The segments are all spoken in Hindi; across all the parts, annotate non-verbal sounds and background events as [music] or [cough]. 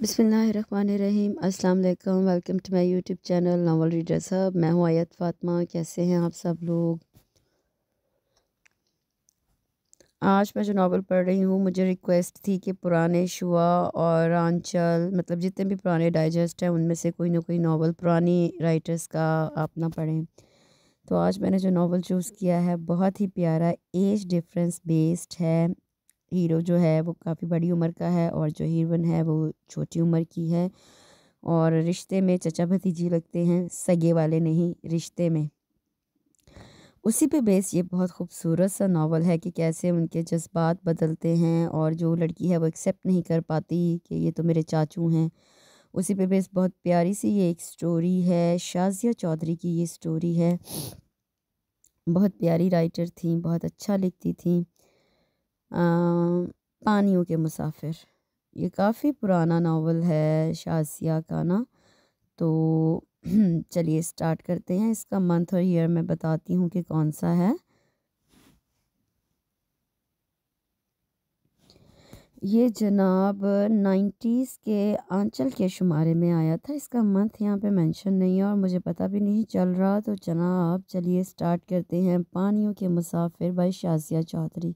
बिसमीम अस्सलाम वालेकुम welcome to my YouTube channel novel reader साहब। मैं हूँ आयत फ़ातिमा। कैसे हैं आप सब लोग? आज मैं जो नावल पढ़ रही हूँ, मुझे रिक्वेस्ट थी कि पुराने शुआ और आंचल मतलब जितने भी पुराने डाइजेस्ट हैं, उनमें से कोई ना कोई नावल पुरानी राइटर्स का आप ना पढ़ें। तो आज मैंने जो नावल चूज़ किया है, बहुत ही प्यारा, एज डिफरेंस बेस्ड है। हीरो जो है वो काफ़ी बड़ी उम्र का है और जो हीरोइन है वो छोटी उम्र की है। और रिश्ते में चचा भतीजी लगते हैं, सगे वाले नहीं, रिश्ते में। उसी पे बेस ये बहुत खूबसूरत सा नावल है कि कैसे उनके जज्बात बदलते हैं और जो लड़की है वो एक्सेप्ट नहीं कर पाती कि ये तो मेरे चाचू हैं। उसी पे बेस बहुत प्यारी सी ये एक स्टोरी है, शाजिया चौधरी की ये स्टोरी है। बहुत प्यारी राइटर थी, बहुत अच्छा लिखती थी। पानियों के मुसाफिर। ये काफ़ी पुराना नावल है शासिया का ना। तो [clears throat] चलिए स्टार्ट करते हैं। इसका मंथ और ईयर मैं बताती हूँ कि कौन सा है। ये जनाब नाइन्टीज़ के आंचल के शुमारे में आया था। इसका मंथ यहाँ पे मेंशन नहीं है और मुझे पता भी नहीं चल रहा। तो जनाब चलिए स्टार्ट करते हैं। पानियों के मुसाफिर बाई शाजिया चौधरी।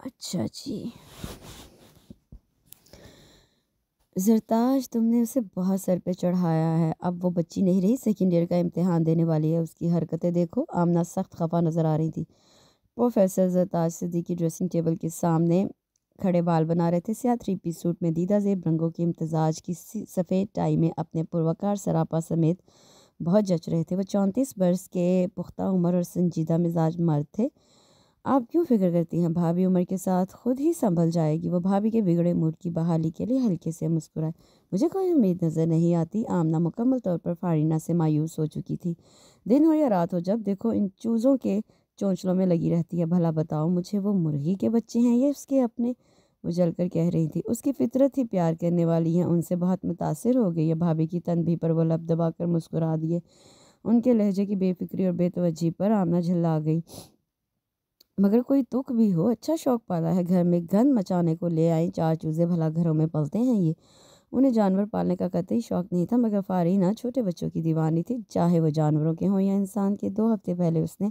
अच्छा जी। जरताज, तुमने उसे बहुत सर पे चढ़ाया है। अब वो बच्ची नहीं रही सेकेंड ईयर का इम्तिहान देने वाली है। उसकी हरकतें देखो, आमना सख्त खफा नज़र आ रही थी। Professor Zartaj Siddiqui dressing table के सामने खड़े बाल बना रहे थे। सिया थ्री पीस सूट में दीदा जेब रंगों के इम्तजाज की सफ़ेद टाई में अपने पुरवकार सरापा समेत बहुत जच रहे थे। वह चौंतीस बरस के पुख्ता उम्र और संजीदा मिजाज मर्द थे। आप क्यों फ़िक्र करती हैं? भाभी उम्र के साथ खुद ही संभल जाएगी। वो भाभी के बिगड़े मूड की बहाली के लिए हल्के से मुस्कुराए। मुझे कोई उम्मीद नज़र नहीं आती। आमना मुकम्मल तौर पर फारीना से मायूस हो चुकी थी। दिन हो या रात हो, जब देखो इन चूज़ों के चोंचलों में लगी रहती है। भला बताओ, मुझे वो मुर्गी के बच्चे हैं ये उसके अपने? वो जल कर कह रही थी। उसकी फितरत ही प्यार करने वाली है। उनसे बहुत मुतासर हो गई है। भाभी की तनबी पर वो लब दबा कर मुस्कुरा दिए। उनके लहजे की बेफिक्री और बेतवजी पर आमना झल्ला गई। मगर कोई तुक भी हो अच्छा शौक पाला है। घर में गंद मचाने को ले आई, चार चूज़े भला घरों में पलते हैं ये। उन्हें जानवर पालने का कतई शौक नहीं था, मगर फारीना छोटे बच्चों की दीवानी थी। चाहे वो जानवरों के हों या इंसान के, दो हफ़्ते पहले उसने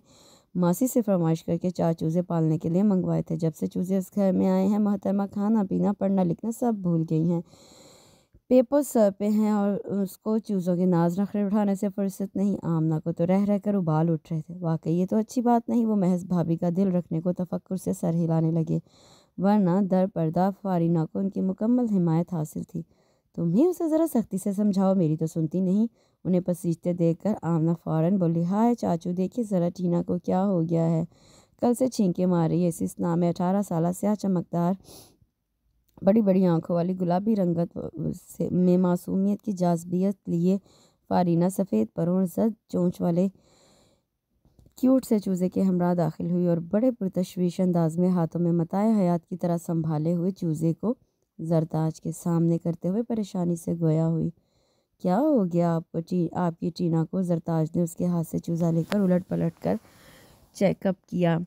मासी से फरमाइश करके चार चूज़े पालने के लिए मंगवाए थे। जब से चूज़े उस घर में आए हैं, मोहतरमा खाना पीना पढ़ना लिखना सब भूल गई हैं। पेपर सर पे हैं और उसको चूज़ों के नाज नखरे उठाने से फुर्सत नहीं, आमना को तो रह रह कर उबाल उठ रहे थे। वाकई ये तो अच्छी बात नहीं, वो महज भाभी का दिल रखने को तफक्र से सर हिलाने लगे, वरना दर पर्दा फारीना को उनकी मुकम्मल हिमायत हासिल थी। तुम ही उसे ज़रा सख्ती से समझाओ, मेरी तो सुनती नहीं। उन्हें पसीजते देख कर आमना फ़ौरन बोली, हाय चाचू, देखिए ज़रा टीना को क्या हो गया है। कल से छींके मार रही है, इस नाम में अठारह साल स्या चमकदार बड़ी बड़ी आँखों वाली गुलाबी रंगत से में मासूमियत की जाजबियत लिए फारीना सफ़ेद परों जद चोंच वाले क्यूट से चूज़े के हमरा दाखिल हुई और बड़े पुरतशवीश अंदाज में हाथों में मताए हयात की तरह संभाले हुए चूज़े को जरताज के सामने करते हुए परेशानी से गोया हुई। क्या हो गया आपको टी आपकी टीना को जरताज ने उसके हाथ से चूज़ा लेकर उलट पलट कर चेकअप किया?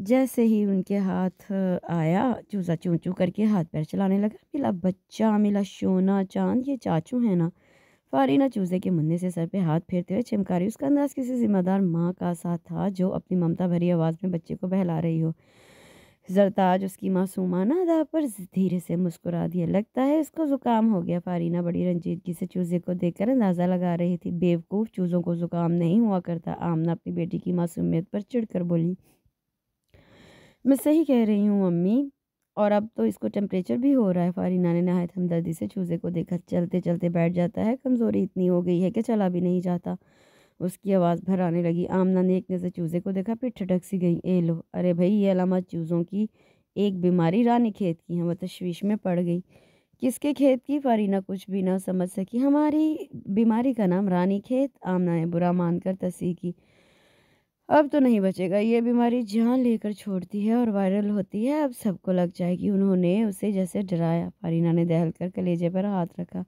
जैसे ही उनके हाथ आया चूज़ा चूँ चूँ करके हाथ पैर चलाने लगा। मिला बच्चा मिला सोना चाँद, ये चाचू है ना? फारीना चूज़े के मुन्ने से सर पे हाथ फेरते हुए चमकारी, उसका अंदाज किसी ज़िम्मेदार माँ का साथ था जो अपनी ममता भरी आवाज़ में बच्चे को बहला रही हो। जरताज उसकी मासूमाना अदा पर धीरे से मुस्कुरा दिया। लगता है इसको ज़ुकाम हो गया। फारीना बड़ी रंजीदगी से चूज़े को देखकर अंदाज़ा लगा रही थी। बेवकूफ़ चूज़ों को ज़ुकाम नहीं हुआ करता। आमना अपनी बेटी की मासूमियत पर चिढ़ बोली मैं सही कह रही हूँ, मम्मी। और अब तो इसको टेम्परेचर भी हो रहा है फारीना ने नहायत हमदर्दी से चूज़े को देखा चलते चलते बैठ जाता है, कमज़ोरी इतनी हो गई है कि चला भी नहीं जाता। उसकी आवाज़ भर आने लगी आमना ने एक नज़र चूज़े को देखा फिर ठटक सी गई, ए लो, अरे भाई, ये अलामत चूज़ों की एक बीमारी रानी खेत की है वह तशवीश में पड़ गई। किसके खेत की? फारीना कुछ भी ना समझ सकी, हमारी बीमारी का नाम रानी खेत आमना ने बुरा मानकर तसी की। अब तो नहीं बचेगा। ये बीमारी जान लेकर छोड़ती है और वायरल होती है। अब सबको लग जाएगी उन्होंने उसे जैसे डराया। फारीना ने दहल कर कलेजे पर हाथ रखा।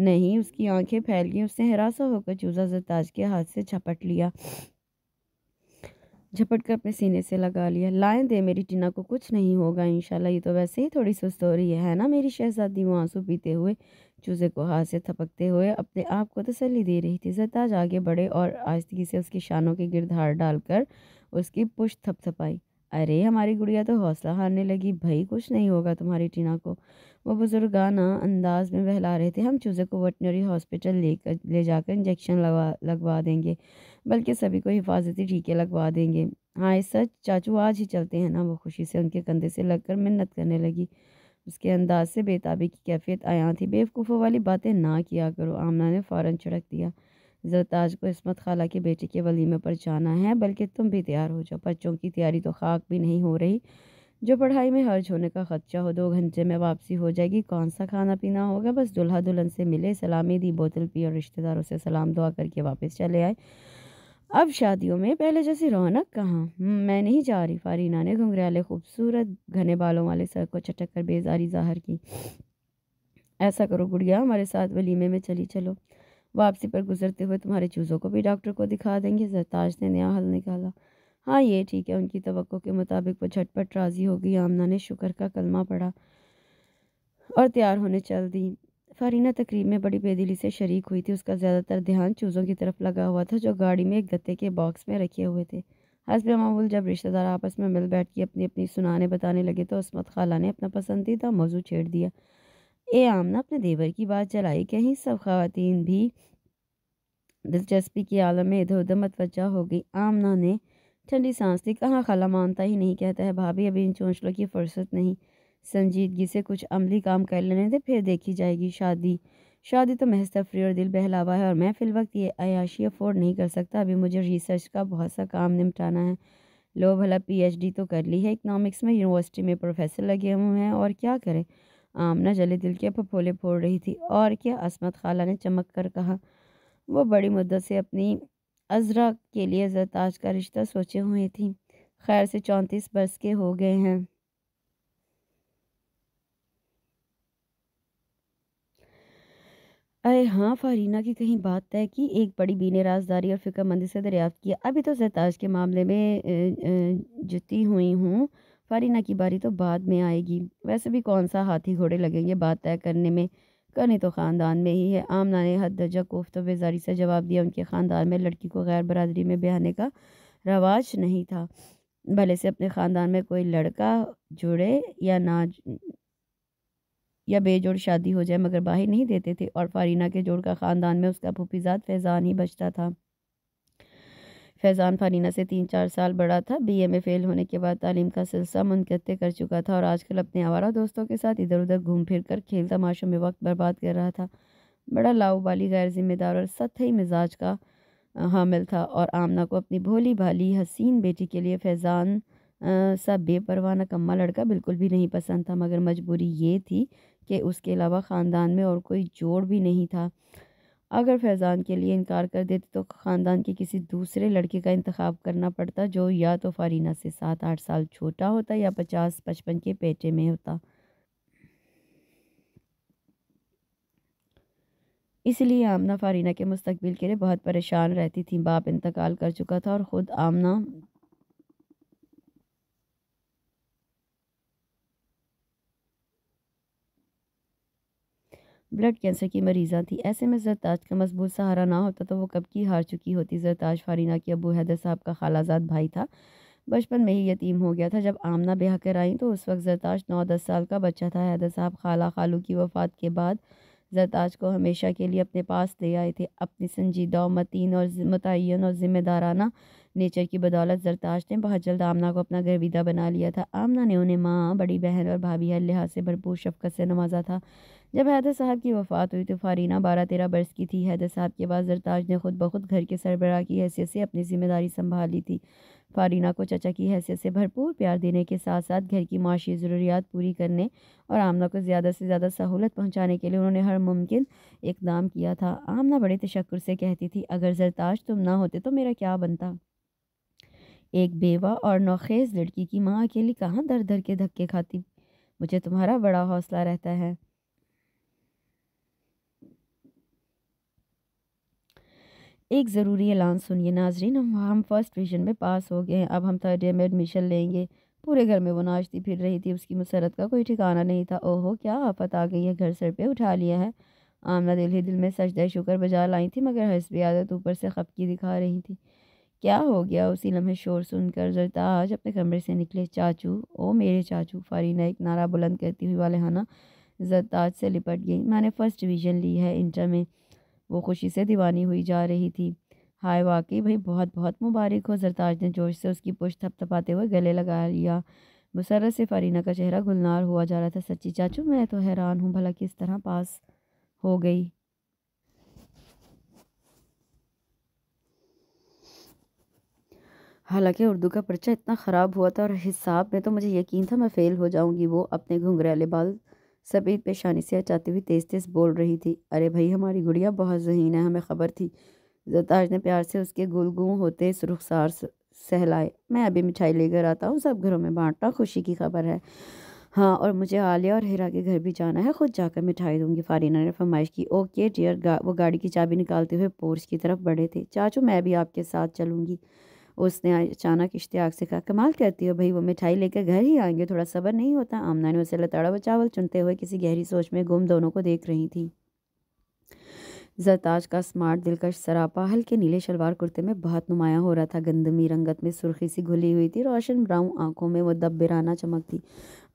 नहीं, उसकी आँखें फैल गई। उसने हरासा होकर चूजा जरताज के हाथ से छपट लिया। झपट कर अपने सीने से लगा लिया। लाएँ दे मेरी टीना को, कुछ नहीं होगा इंशाल्लाह, ये तो वैसे ही थोड़ी सुस्त हो रही है ना मेरी शहजादी? वो आँसू पीते हुए, चूज़े को हाथ से थपकते हुए अपने आप को तसली दे रही थी। जरताज आगे बढ़े और आस्ती से उसकी शानों के गिरद हार डालकर उसकी पुश थपथपाई। अरे, हमारी गुड़िया तो हौसला हारने लगी। भाई, कुछ नहीं होगा तुम्हारी टीना को। वो बुजुर्गाना अंदाज में बहला रहे थे, हम चूज़े को वेटनरी हॉस्पिटल लेकर, ले जाकर इंजेक्शन लगवा लगवा देंगे, बल्कि सभी को हिफाजती टीके लगवा देंगे। हाँ सच, चाचू आज ही चलते हैं ना, वो खुशी से उनके कंधे से लगकर मिन्नत करने लगी। उसके अंदाज से बेताबी की कैफियत आया थी, बेवकूफ़ों वाली बातें ना किया करो, आमना ने फ़ौर छिड़क दिया। जरताज को इसमत खाला के बेटे के वलीमे पर जाना है, बल्कि तुम भी तैयार हो जाओ, बच्चों की तैयारी तो खाक भी नहीं हो रही। जो पढ़ाई में हर्ज होने का खदशा हो दो घंटे में वापसी हो जाएगी। कौन सा खाना पीना होगा? बस दुल्हा दुल्हन से मिले सलामी दी बोतल पी और रिश्तेदारों से सलाम दुआ करके वापस चले आए। अब शादियों में पहले जैसी रौनक कहाँ? हम्म, मैं नहीं जा रही। फारीना ने घुंघराले खूबसूरत घने बालों वाले सर को चटक कर बेजारी ज़ाहिर की। ऐसा करो गुड़िया हमारे साथ वलीमे में चली चलो। वापसी पर गुजरते हुए तुम्हारे चूज़ों को भी डॉक्टर को दिखा देंगे। जरताज ने नया हल निकाला। हाँ ये ठीक है, उनकी तो के मुताबिक वो झटपट राज़ी हो गई, आमना ने शुक्र का कलमा पढ़ा और तैयार होने चल दी। फारीना तकरीब में बड़ी बेदिली से शरीक हुई थी, उसका ज़्यादातर ध्यान चूज़ों की तरफ़ लगा हुआ था, जो गाड़ी में एक गत्ते के बॉक्स में रखे हुए थे। हसब मामूल जब रिश्तेदार आपस में मिल बैठ के अपनी अपनी सुनाने बताने लगे तो उसमत खाला ने अपना पसंदीदा मौजू छेड़ दिया। ए, आमना, अपने देवर की बात चलाई कहीं सब खातन भी दिलचस्पी के आलम में इधर उधर मतवजा हो गई। आमना ने ठंडी सांस ली कहाँ खाला मानता ही नहीं, कहता है, भाभी, अभी इन चौंचलों की फुर्सत नहीं। संजीदगी से कुछ अमली काम कर लेने थे फिर देखी जाएगी शादी। शादी तो महज तफरी और दिल बहलावा है, और मैं फिल वक्त ये अयाशी अफोर्ड नहीं कर सकता। अभी मुझे रिसर्च का बहुत सा काम निपटाना है। लो भला पीएचडी तो कर ली है इकनॉमिक्स में यूनिवर्सिटी में प्रोफेसर लगे हुए हैं, और क्या करें? आमना जले दिल के फफोले फोड़ रही थी। और क्या असमत खाला ने चमक कर कहा, वो बड़ी मुद्दत से अपनी अजरा के लिए जरताज का रिश्ता सोचे हुए थी। खैर से चौंतीस बरस के हो गए हैं। अरे हाँ फारीना की कहीं बात तय की। एक बड़ी बीने राजदारी और फिक्रमंदी से दरियाफ्त किया अभी तो जरताज के मामले में जुती हुई हूँ। फारीना की बारी तो बाद में आएगी। वैसे भी कौन सा हाथी घोड़े लगेंगे बात तय करने में? करनी तो ख़ानदान में ही है। आमना ने हद दर्जा कोफ्त बेजारी से जवाब दिया। उनके ख़ानदान में लड़की को गैर बरदरी में बिहाने का रवाज नहीं था। भले से अपने ख़ानदान में कोई लड़का जुड़े या ना या बेजोड़ शादी हो जाए, मगर बाहर नहीं देते थे और फारीना के जोड़ का ख़ानदान में उसका फूफीजात फैज़ान ही बचता था। फैज़ान फारीना से तीन चार साल बड़ा था। बीए में फ़ेल होने के बाद तालीम का सिलसिला मुनक़ कर चुका था और आजकल अपने आवारा दोस्तों के साथ इधर उधर घूम फिर कर खेल तमाशों में वक्त बर्बाद कर रहा था। बड़ा लाउबाली गैर जिम्मेदार और सतही मिजाज का हामिल था और आमना को अपनी भोली भाली हसीन बेटी के लिए फैज़ान सा बेपरवाना कम्मा लड़का बिल्कुल भी नहीं पसंद था, मगर मजबूरी ये थी कि उसके अलावा ख़ानदान में और कोई जोड़ भी नहीं था। अगर फैज़ान के लिए इनकार कर देते तो ख़ानदान के किसी दूसरे लड़के का इंतखब करना पड़ता जो या तो फारीना से सात आठ साल छोटा होता या पचास पचपन के पेटे में होता। इसलिए आमना फारीना के मुस्तबिल के लिए बहुत परेशान रहती थी। बाप इंतकाल कर चुका था और ख़ुद आमना ब्लड कैंसर की मरीज़ा थी। ऐसे में जरताज का मज़बूत सहारा ना होता तो वो कब की हार चुकी होती? जरताज फारीना की अबू हैदर साहब का खालाजाद भाई था। बचपन में ही यतीम हो गया था। जब आमना ब्याह कर आई तो उस वक्त जरताज नौ दस साल का बच्चा था। हैदर साहब खाला खालू की वफ़ात के बाद जरताज को हमेशा के लिए अपने पास ले आए थे। अपनी संजीदा, मतीन और मुतन और ज़िम्मेदाराना नेचर की बदौलत जरताज ने बहुत जल्द आमना को अपना गर्विदा बना लिया था। आमना ने उन्हें माँ, बड़ी बहन और भाभी हर लिहाज से भरपूर शफकत से नवाजा था। जब हैदर साहब की वफ़ात हुई तो फारीना बारह तेरह बरस की थी। हैदर साहब के बाद जरताज ने खुद ब खुद घर के सरबराह की हैसियत से अपनी ज़िम्मेदारी संभाल ली थी। फारीना को चचा की हैसियत से भरपूर प्यार देने के साथ साथ घर की माशी ज़रूरियात पूरी करने और आमना को ज़्यादा से ज़्यादा सहूलत पहुँचाने के लिए उन्होंने हर मुमकिन इकदाम किया था। आमना बड़े तशक्र से कहती थी, अगर जरताज तुम ना होते तो मेरा क्या बनता? एक बेवा और नौखेज़ लड़की की माँ अकेली कहाँ दर दर के धक्के खाती? मुझे तुम्हारा बड़ा हौसला रहता है। एक ज़रूरी ऐलान सुनिए नाजरीन, हम हम फ़र्स्ट डिवीज़न में पास हो गए हैं। अब हम थर्ड ईयर में एडमिशन लेंगे। पूरे घर में वो नाचती फिर रही थी, उसकी मुसरत का कोई ठिकाना नहीं था। ओहो, क्या आफत आ गई है, घर सर पे उठा लिया है। आमना दिल ही दिल में सजदा शुक्र बजा लाई थी, मगर हंसबी आदत ऊपर से खपकी दिखा रही थी। क्या हो गया उसी लम्हे शोर सुनकर? जरताज अपने कमरे से निकले चाचू। ओ मेरे चाचू, फारीना एक नारा बुलंद करती हुई वाले हाना। जरताज से लिपट गई। मैंने फ़र्स्ट डिवीज़न ली है इंटर में। वो खुशी से दीवानी हुई जा रही थी। हाय वाकई भाई, बहुत बहुत मुबारक हो जरताज ने जोश से उसकी पुश थपथपाते हुए गले लगा लिया। मुसरत से फरीना का चेहरा गुलनार हुआ जा रहा था। सच्ची चाचू, मैं तो हैरान हूँ, भला किस तरह पास हो गई। हालाँकि उर्दू का पर्चा इतना ख़राब हुआ था और हिसाब में तो मुझे यकीन था मैं फ़ेल हो जाऊँगी। वो अपने घुंघरेले बाल सफ़ेद पेशानी से अचाती हुई तेज़ तेज़ बोल रही थी अरे भाई हमारी गुड़िया बहुत जहीन है हमें ख़बर थी। जताज ने प्यार से उसके गुलगू होते रुखसार सहलाए। मैं अभी मिठाई लेकर आता हूँ सब घरों में बांटना खुशी की खबर है। हाँ और मुझे आलिया और हीरा के घर भी जाना है खुद जाकर मिठाई दूँगी। फारीना ने फरमाइश की। ओके डियर गा, वो गाड़ी की चाबी निकालते हुए पोर्च की तरफ़ बढ़े थे। चाचू मैं भी आपके साथ चलूँगी। उसने अचानक इश्तियाक से कहा, कमाल करती हो भाई, वो मिठाई लेकर घर ही आएँगे, थोड़ा सब्र नहीं होता। आमना ने उसे लताड़ा व चावल चुनते हुए किसी गहरी सोच में गुम दोनों को देख रही थी। जरताज का स्मार्ट, दिलकश सरापा, हल्के नीले शलवार कुर्ते में बहुत नुमाया हो रहा था। गंदमी रंगत में सुर्खी सी घुली हुई थी, रोशन ब्राउन आँखों में वो दब्बेराना चमक थी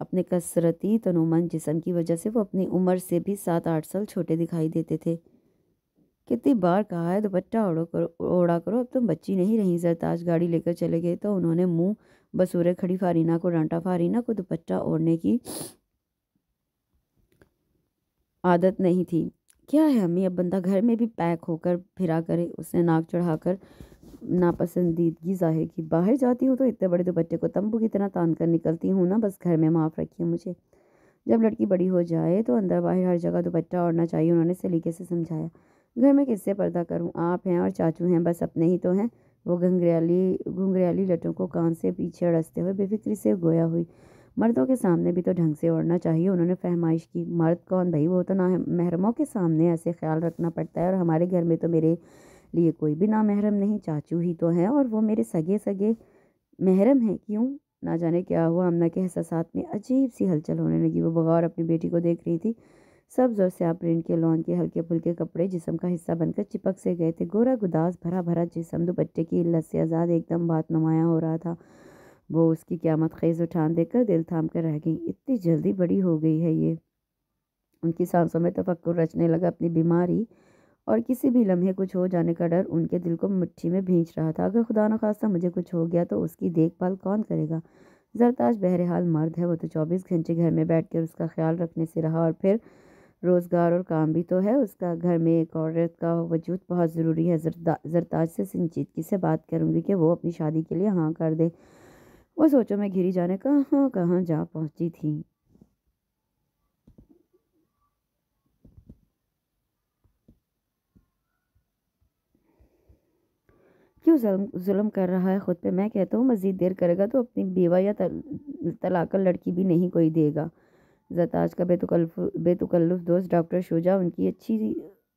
अपने कसरती तनुमन जिसम की वजह से वो अपनी उम्र से भी सात आठ साल छोटे दिखाई देते थे। कितनी बार कहा है, दुपट्टा ओढ़ो करो, ओढ़ा करो, अब तुम बच्ची नहीं रही, सरताज गाड़ी लेकर चले गए तो उन्होंने मुँह बसूरे खड़ी फारीना को, डांटा फारीना को, दुपट्टा ओढ़ने की आदत नहीं थी। क्या है अम्मी, अब बंदा घर में भी पैक होकर फिरा करे, उसने नाक चढ़ाकर नापसंदीदगी ज़ाहिर की। बाहर जाती हूँ तो इतने बड़े दुपट्टे को तंबू की तरह तान कर निकलती हूँ ना, बस घर में माफ़ रखिए मुझे। जब लड़की बड़ी हो जाए तो अंदर बाहर हर जगह दुपट्टा ओढ़ना चाहिए, उन्होंने सलीके से समझाया। घर में किससे पर्दा करूँ? आप हैं और चाचू हैं, बस अपने ही तो हैं। वो घंघरियाली, घुंघरियाली लटों को कान से पीछे अड़सते हुए बेफिक्री से गोया हुई। मर्दों के सामने भी तो ढंग से ओढ़ना चाहिए, उन्होंने फहमाइश की। मर्द कौन भाई? वो तो ना महरमों के सामने ऐसे ख्याल रखना पड़ता है और हमारे घर में तो मेरे लिए कोई भी ना महरम नहीं। चाचू ही तो हैं और वो मेरे सगे सगे महरम हैं। क्यों? ना जाने क्या हुआ। अमना के एहसास में अजीब सी हलचल होने लगी। वो बगौर अपनी बेटी को देख रही थी। सब्ज और स्याह प्रिंट के लॉन के हल्के फुल्के कपड़े, जिसम का हिस्सा बनकर चिपक से गए थे। गोरा गुदास, भरा भरा जिसम, दुपट्टे की इल्लत से आज़ाद, एकदम बात नुमाया हो रहा था। वो उसकी क्यामत खेज उठान देकर दिल थाम कर रह गई। इतनी जल्दी बड़ी हो गई है ये। उनकी सांसों में तफक्र रचने लगा अपनी बीमारी, और किसी भी लम्हे कुछ हो जाने का डर उनके दिल को मुट्ठी में भींच रहा था। अगर खुदा न खास्ता मुझे कुछ हो गया तो उसकी देखभाल कौन करेगा? जरताज बहरहाल मर्द है, वो तो चौबीस घंटे घर में बैठ कर उसका ख्याल रखने से रहा, और फिर रोज़गार और काम भी तो है, उसका घर में एक औरत का वजूद बहुत ज़रूरी है। जरताज से संजीदगी से बात करूँगी कि वो अपनी शादी के लिए हाँ कर दे। वो सोचो मैं घिरी जाने कहाँ कहाँ जा पहुँची थी। क्यों जुल्म कर रहा है ख़ुद पे? मैं कहता हूँ, मज़ीद देर करेगा तो अपनी बेवा या तलाक लड़की भी नहीं कोई देगा। जताज का बेतुकल्फ, बेतुकल्लुफ़ दोस्त डॉक्टर शुजा उनकी अच्छी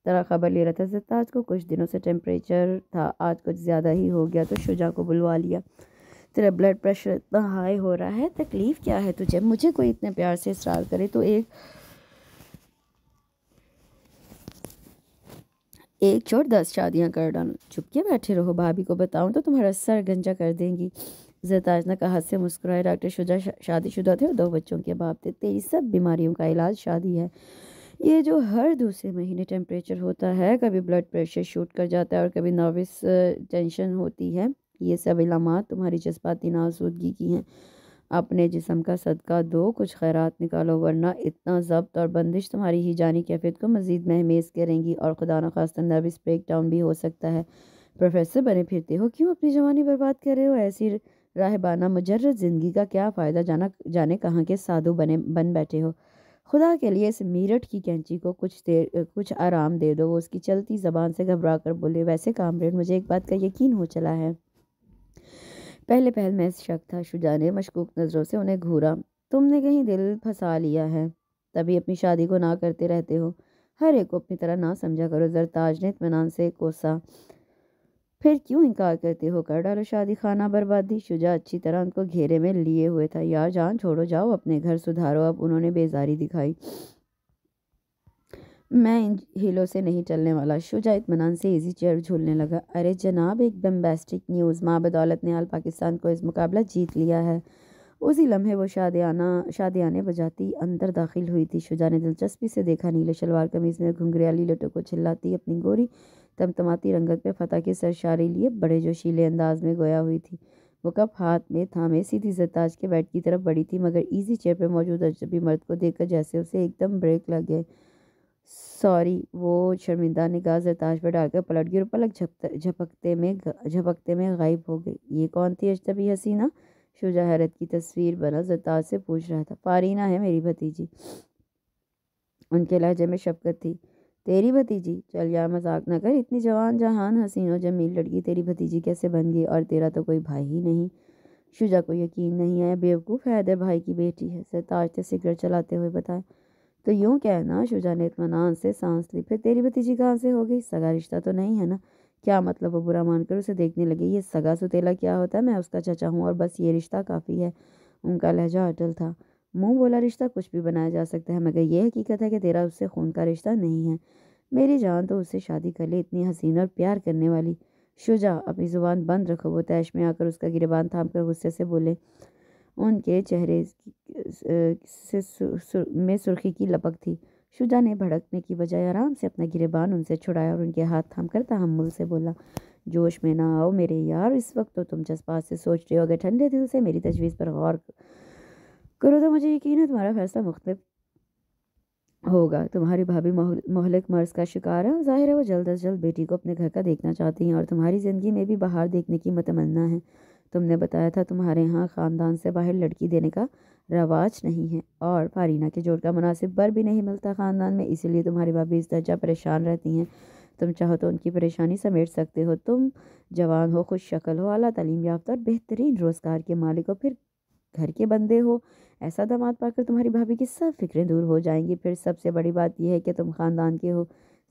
तरह खबर ले रहा था, जताज को कुछ दिनों से टेम्परेचर था, आज कुछ ज़्यादा ही हो गया तो शुजा को बुलवा लिया। तेरा ब्लड प्रेशर इतना हाई हो रहा है, तकलीफ़ क्या है तुझे? मुझे कोई इतने प्यार से इसरार करे तो एक एक छोड़, दस शादियाँ कर डालो। चुपके बैठे रहो, भाभी को बताऊँ तो तुम्हारा सर गंजा कर देंगी। जरताज ने कहा से मुस्कुराए। डॉक्टर शुजा शादीशुदा थे और दो बच्चों के बाप थे। तेरी सब बीमारियों का इलाज, शादी है। ये जो हर दूसरे महीने टेम्परेचर होता है, कभी ब्लड प्रेशर शूट कर जाता है और कभी नर्वस टेंशन होती है। ये सब इलामत तुम्हारी जज्बाती नासूदगी की हैं। अपने जिसम का सदका दो, कुछ खैरात निकालो, वरना इतना जब्त और बंदिश तुम्हारी ही जानी कैफियत को मज़ीद महमेज करेंगी और खुदा न खास्ता नर्वस ब्रेक डाउन भी हो सकता है। प्रोफेसर बने फिरते हो, क्यों अपनी जवानी बर्बाद कर रहे हो? ऐसी राहबाना मुजर्रद ज़िंदगी का क्या फ़ायदा? जाना, जाने कहाँ के साधु बने, बन बैठे हो। खुदा के लिए इस मीरठ की कैंची को कुछ देर, कुछ आराम दे दो। वो उसकी चलती ज़बान से घबरा कर बोले, वैसे कामरेड, मुझे एक बात का यकीन हो चला है। पहले पहल में शक था शुजा ने मशकूक नज़रों से उन्हें घूरा। तुमने कहीं दिल फंसा लिया है। तभी अपनी शादी को ना करते रहते हो। हर एक को अपनी तरह ना समझा करो। जरताज ने इतमान से कोसा। फिर क्यों इनकार करते हो? कर डालो शादी, खाना बर्बादी शुजा अच्छी तरह उनको घेरे में लिए हुए था। यार, जान छोड़ो, जाओ अपने घर सुधारो। अब उन्होंने बेजारी दिखाई। मैं इन हीलों से नहीं चलने वाला। शुजा इतमान से इजी चेयर झूलने लगा। अरे जनाब, एक बम्बेस्टिक न्यूज़ माँ बदौलत ने आल पाकिस्तान को इस मुकाबला जीत लिया है। उसी लम्हे वो शादियाना, शादियाने बजाती अंदर दाखिल हुई थी। शुजा ने दिलचस्पी से देखा। नीले शलवार कमीज़ में घुंघरियाली लटों को छिल्लाती अपनी गोरी तमतमाती रंगत पे फतह के सरशारी लिए, बड़े जोशीले अंदाज में गोया हुई थी। वो कप हाथ में थामे, सीधी जरताज के बेड की तरफ़ बढ़ी थी, मगर इजी चेयर पे मौजूद अजनबी मर्द को देखकर जैसे उसे एकदम ब्रेक लग गए। सॉरी वो शर्मिंदा निगाह जरताज पर डालकर पलट गई और पलक झपकते में झपकते में गायब हो गई। ये कौन थी अजनबी हसीना? शुजा हैरत की तस्वीर बना जरताज से पूछ रहा था। फारीना है मेरी भतीजी। उनके लहजे में शफकत थी। तेरी भतीजी, चल यार मज़ाक ना कर, इतनी जवान जहान हसीन और जमील लड़की तेरी भतीजी कैसे बन गई? और तेरा तो कोई भाई ही नहीं। शुजा को यकीन नहीं आया, बेवकूफ़ हैदर भाई की बेटी है, सरताज से सिगरेट चलाते हुए बताया तो यूँ कहना शुजा ने इतमान से सांस ली, फिर तेरी भतीजी कहाँ से हो गई? सगा रिश्ता तो नहीं है ना? क्या मतलब वो बुरा मानकर उसे देखने लगे? ये सगा सुतेला क्या होता है? मैं उसका चचा हूँ और बस ये रिश्ता काफ़ी है। उनका लहजा अटल था। मुँह बोला रिश्ता कुछ भी बनाया जा सकता है मगर यह हकीकत है कि तेरा उससे खून का रिश्ता नहीं है। मेरी जान तो उससे शादी कर ले इतनी हसीन और प्यार करने वाली। शुजा अपनी ज़ुबान बंद रखो वो तैश में आकर उसका गिरबान थाम कर गुस्से से बोले उनके चेहरे से सुर, में सुर्खी की लपक थी शुजा ने भड़कने की बजाय आराम से अपना गिरबान उनसे छुड़ाया और उनके हाथ थाम कर तहमुल से बोला जोश में ना आओ मेरे यार इस वक्त तो तुम जज्बात से सोच रहे हो अगर ठंडे दिल से मेरी तजवीज़ पर गौर करो तो मुझे यकीन है तुम्हारा फैसला मुख्तलिफ़ होगा। तुम्हारी भाभी मोहलिक मर्ज का शिकार है ज़ाहिर है वो जल्द अज जल्द बेटी को अपने घर का देखना चाहती हैं और तुम्हारी ज़िंदगी में भी बाहर देखने की मतमन्ना है। तुमने बताया था तुम्हारे यहाँ ख़ानदान से बाहर लड़की देने का रवाज नहीं है और फारीना के जोड़ का मुनासिब बर भी नहीं मिलता ख़ानदान में, इसीलिए तुम्हारी भाभी इस दर्जा परेशान रहती हैं। तुम चाहो तो उनकी परेशानी समेट सकते हो। तुम जवान हो, खुश शक्ल हो अला तलीम याफ्ता और बेहतरीन रोज़गार के मालिक हो, फिर घर के बंदे हो। ऐसा दामाद पाकर तुम्हारी भाभी की सब फिक्रें दूर हो जाएँगी। फिर सबसे बड़ी बात यह है कि तुम ख़ानदान के हो।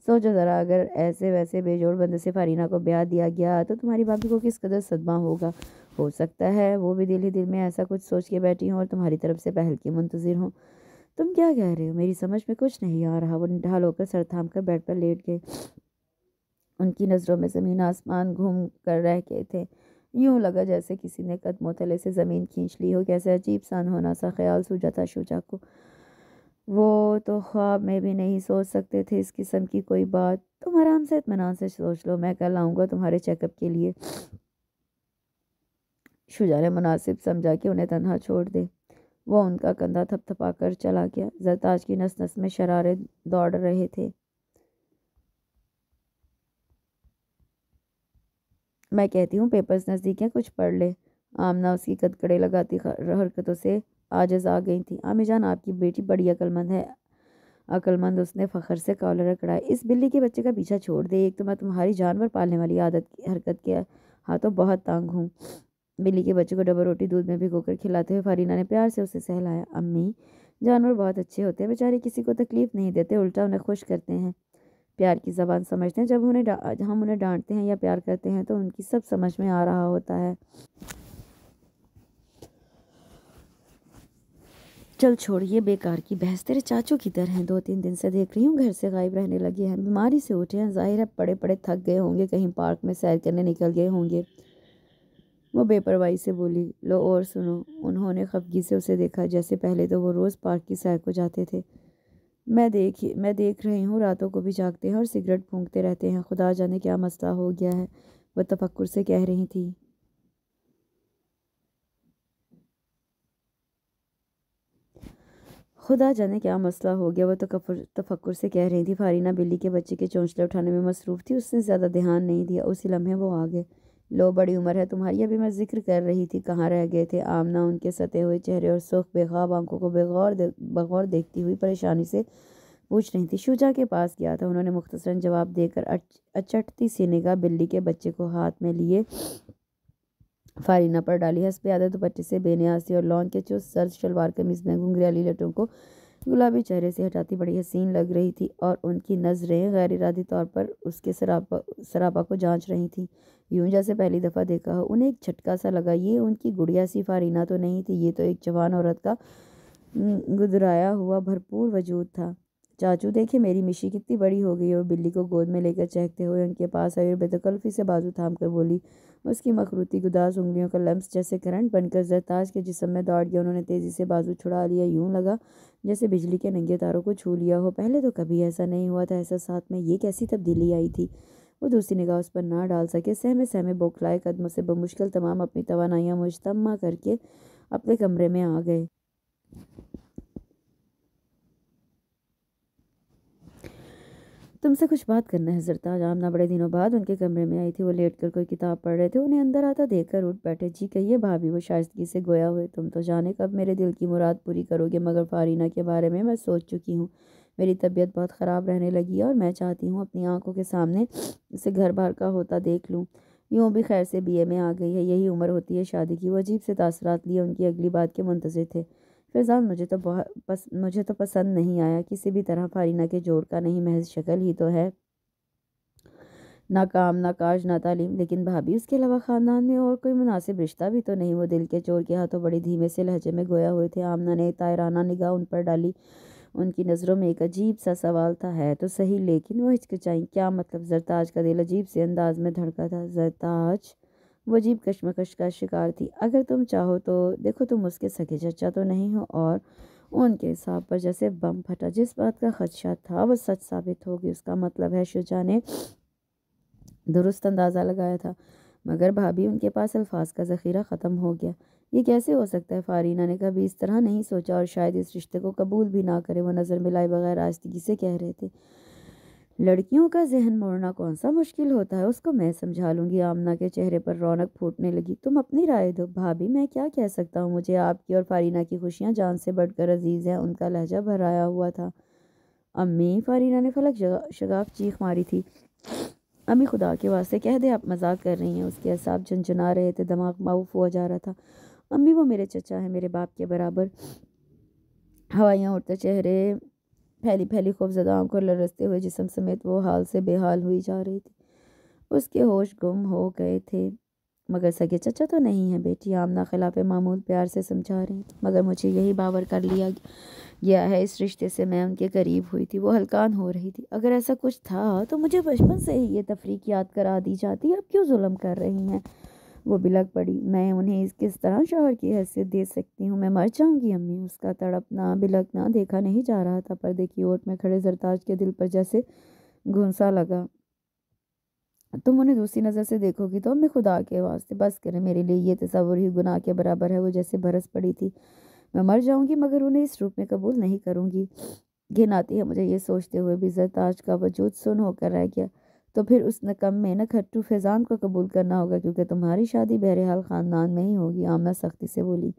सोचो ज़रा, अगर ऐसे वैसे बेजोड़ बंदे से फारीना को ब्याह दिया गया तो तुम्हारी भाभी को किस कदर सदमा होगा? हो सकता है वो भी दिल ही दिल में ऐसा कुछ सोच के बैठी हों और तुम्हारी तरफ़ से पहल की मुंतज़र हों। तुम क्या कह रहे हो? मेरी समझ में कुछ नहीं आ रहा। वो ढाल होकर सर थाम कर बेड पर लेट गए। उनकी नज़रों में ज़मीन आसमान घूम कर रह गए थे। यूँ लगा जैसे किसी ने कदमों तले से ज़मीन खींच ली हो, कैसे अजीब सान होना सा ख्याल सूझा था शुजा को। वो तो ख्वाब में भी नहीं सोच सकते थे इस किस्म की कोई बात। तुम आराम से इतमान से सोच लो, मैं कल आऊँगा तुम्हारे चेकअप के लिए। शुजा ने मुनासिब समझा कि उन्हें तनहा छोड़ दे। वो उनका कंधा थपथपा कर चला गया। जरताज की नस नस में शरारे दौड़ रहे थे। मैं कहती हूँ पेपर्स नज़दीक हैं, कुछ पढ़ ले। आमना उसकी कदकड़े लगाती हरकतों से आजज आ गई थी। आमी जान, आपकी बेटी बड़ी अक्लमंद है। अक्लमंद उसने फ़खर से कॉलर रखड़ा। इस बिल्ली के बच्चे का पीछा छोड़ दे। एक तो मैं तुम्हारी जानवर पालने वाली आदत की, हरकत के हाथों बहुत तंग हूँ। बिल्ली के बच्चे को डबल रोटी दूध में भिगोकर खिलाते हुए फरीना ने प्यार से उसे सहलाया। अम्मी, जानवर बहुत अच्छे होते हैं। बेचारे किसी को तकलीफ़ नहीं देते, उल्टा उन्हें खुश करते हैं। प्यार की ज़बान समझते हैं। जब उन्हें हम उन्हें डांटते हैं या प्यार करते हैं तो उनकी सब समझ में आ रहा होता है। चल छोड़िए बेकार की बहस। तेरे चाचू की तरह हैं। दो तीन दिन से देख रही हूँ, घर से गायब रहने लगे हैं। बीमारी से उठे हैं। ज़ाहिर है पड़े पड़े थक गए होंगे, कहीं पार्क में सैर करने निकल गए होंगे। वो बेपरवाही से बोली, लो और सुनो। उन्होंने खफगी से उसे देखा। जैसे पहले तो वो रोज़ पार्क की सैर को जाते थे। मैं देख मैं देख रही हूँ, रातों को भी जागते हैं और सिगरेट फूंकते रहते हैं। खुदा जाने क्या मसला हो गया है वह तफक्र से कह रही थी। खुदा जाने क्या मसला हो गया वह तो कफर तफक्र से कह रही थी। फारीना बिल्ली के बच्चे के चौंचले उठाने में मसरूफ़ थी, उसने ज़्यादा ध्यान नहीं दिया, उसी लम्हे वो आ गए। लो बड़ी उम्र है तुम्हारी। अभी मैं ज़िक्र कर रही थी कहाँ रह गए थे। आमना उनके सते हुए चेहरे और सुख बेखाब आँखों को बेगौर दे, बगौर देखती हुई परेशानी से पूछ रही थी। शुजा के पास गया था। उन्होंने मुख्तसरन जवाब देकर अच, अचटती सी निगाह बिल्ली के बच्चे को हाथ में लिए फारीना पर डाली। हंस पे आदत दुपट्टे से बेनियासी और लॉन के चुस्त सर्द शलवार कमीज़ में घुंघरियाली लटों को गुलाबी चेहरे से हटाती बड़ी हसीन लग रही थी और उनकी नज़रें गैर इरादी तौर पर उसके सरापा सरापा को जाँच रही थी। यूँ जैसे पहली दफ़ा देखा हो, उन्हें एक झटका सा लगा, ये उनकी गुड़िया सी फारीना तो नहीं थी, ये तो एक जवान औरत का गुदराया हुआ भरपूर वजूद था। चाचू देखे मेरी मिशी कितनी बड़ी हो गई और बिल्ली को गोद में लेकर चहकते हुए उनके पास आई और बेतकल्फी से बाजू थाम कर बोली, उसकी मखरूती गुदास उंगलियों का लम्स जैसे करंट बनकर जरताज के जिसम में दौड़ गया। उन्होंने तेज़ी से बाजू छुड़ा लिया, यूँ लगा जैसे बिजली के नंगे तारों को छू लिया हो। पहले तो कभी ऐसा नहीं हुआ था। ऐसा साथ में ये कैसी तब्दीली आई थी? वो दूसरी निगाह उस पर ना डाल सके। सहमे सहमे बौखलाए कदमों से बमुश्किल तमाम अपनी तोानाइयाँ मुश्तमा करके अपने कमरे में आ गए। तुमसे कुछ बात करना है जरताज आमना बड़े दिनों बाद उनके कमरे में आई थी, वो लेट कर कोई किताब पढ़ रहे थे, उन्हें अंदर आता देखकर उठ बैठे, जी कहिए भाभी, वो शायदगी से गोया हुए, तुम तो जाने कब मेरे दिल की मुराद पूरी करोगे, मगर फारीना के बारे में मैं सोच चुकी हूँ। मेरी तबीयत बहुत ख़राब रहने लगी है और मैं चाहती हूँ अपनी आँखों के सामने इसे घर बार का होता देख लूँ। यूँ भी खैर से बीए में आ गई है, यही उम्र होती है शादी की। वो अजीब से तासरात लिए, उनकी अगली बात के मुंतजर थे। फैज़ान मुझे तो बहुत पस, मुझे तो पसंद नहीं आया, किसी भी तरह फारीना के जोड़ का नहीं, महज शक्ल ही तो है। ना काम, ना काज, ना तालीम, लेकिन भाभी, उसके अलावा ख़ानदान में और कोई मुनासिब रिश्ता भी तो नहीं। वो दिल के चोर के हाथों बड़ी धीमे से लहजे में गोया हुए थे। आमना ने तायराना निगाह उन पर डाली। उनकी नज़रों में एक अजीब सा सवाल था, है तो सही, लेकिन वो हिचकिचाई। क्या मतलब? जरताज का दिल अजीब से अंदाज में धड़का था। जरताज वो अजीब कश्मकश का शिकार थी। अगर तुम चाहो तो देखो तुम उसके सगे चचा तो नहीं हो और उनके हिसाब पर जैसे बम फटा, जिस बात का खदशा था वो सच साबित होगी उसका मतलब है, शुजा ने दुरुस्त अंदाज़ा लगाया था, मगर भाभी उनके पास अल्फाज का ज़ख़ीरा ख़त्म हो गया। ये कैसे हो सकता है? फारीना ने कभी इस तरह नहीं सोचा और शायद इस रिश्ते को कबूल भी ना करे, वो नज़र मिलाए बगैर आस्तिकी से कह रहे थे। लड़कियों का जहन मोड़ना कौन सा मुश्किल होता है, उसको मैं समझा लूँगी। आमना के चेहरे पर रौनक फूटने लगी। तुम अपनी राय दो। भाभी, मैं क्या कह सकता हूँ? मुझे आपकी और फारीना की खुशियाँ जान से बढ़कर अज़ीज़ हैं। उनका लहजा भराया हुआ था। अम्मी, फारीना ने फलक शगाफ चीख मारी थी। अम्मी, खुदा के वास्ते कह दे, आप मज़ाक कर रही हैं। उसके असाब झंझना रहे थे। दिमाग माउफ हुआ जा रहा था। अम्मी, वो मेरे चचा हैं। मेरे बाप के बराबर हवाइयाँ उड़ते चेहरे फैली फैली खौफजदा आँखों लरसते हुए जिसम समेत वो हाल से बेहाल हुई जा रही थी। उसके होश गुम हो गए थे। मगर सगे चचा तो नहीं है बेटी आमना खिलाफ मामूल प्यार से समझा रही मगर मुझे यही बावर कर लिया गया है, इस रिश्ते से मैं उनके करीब हुई थी, वो हल्कान हो रही थी। अगर ऐसा कुछ था तो मुझे बचपन से ही ये तफरीक याद करा दी जाती। अब क्यों जुल्म कर रही हैं? वो बिलक पड़ी। मैं उन्हें इस किस तरह शोहर की हैसियत दे सकती हूँ? मैं मर जाऊँगी, अम्मी। उसका तड़पना बिलकना देखा नहीं जा रहा था, पर देखिए ओट में खड़े जरताज के दिल पर जैसे घुंसा लगा। तुम उन्हें दूसरी नज़र से देखोगी तो अम्मी खुदा के वास्ते। बस करें, मेरे लिए ये तस्वुर ही गुनाह के बराबर है, वो जैसे बरस पड़ी थी। मैं मर जाऊँगी, मगर उन्हें इस रूप में कबूल नहीं करूँगी। घिन आती है मुझे ये सोचते हुए भी जरताज का वजूद सुन होकर रह गया। तो फिर उस नकम में न खट्टू फैज़ान को कबूल करना होगा, क्योंकि तुम्हारी शादी बहरहाल ख़ानदान में ही होगी, आमना सख्ती से बोली।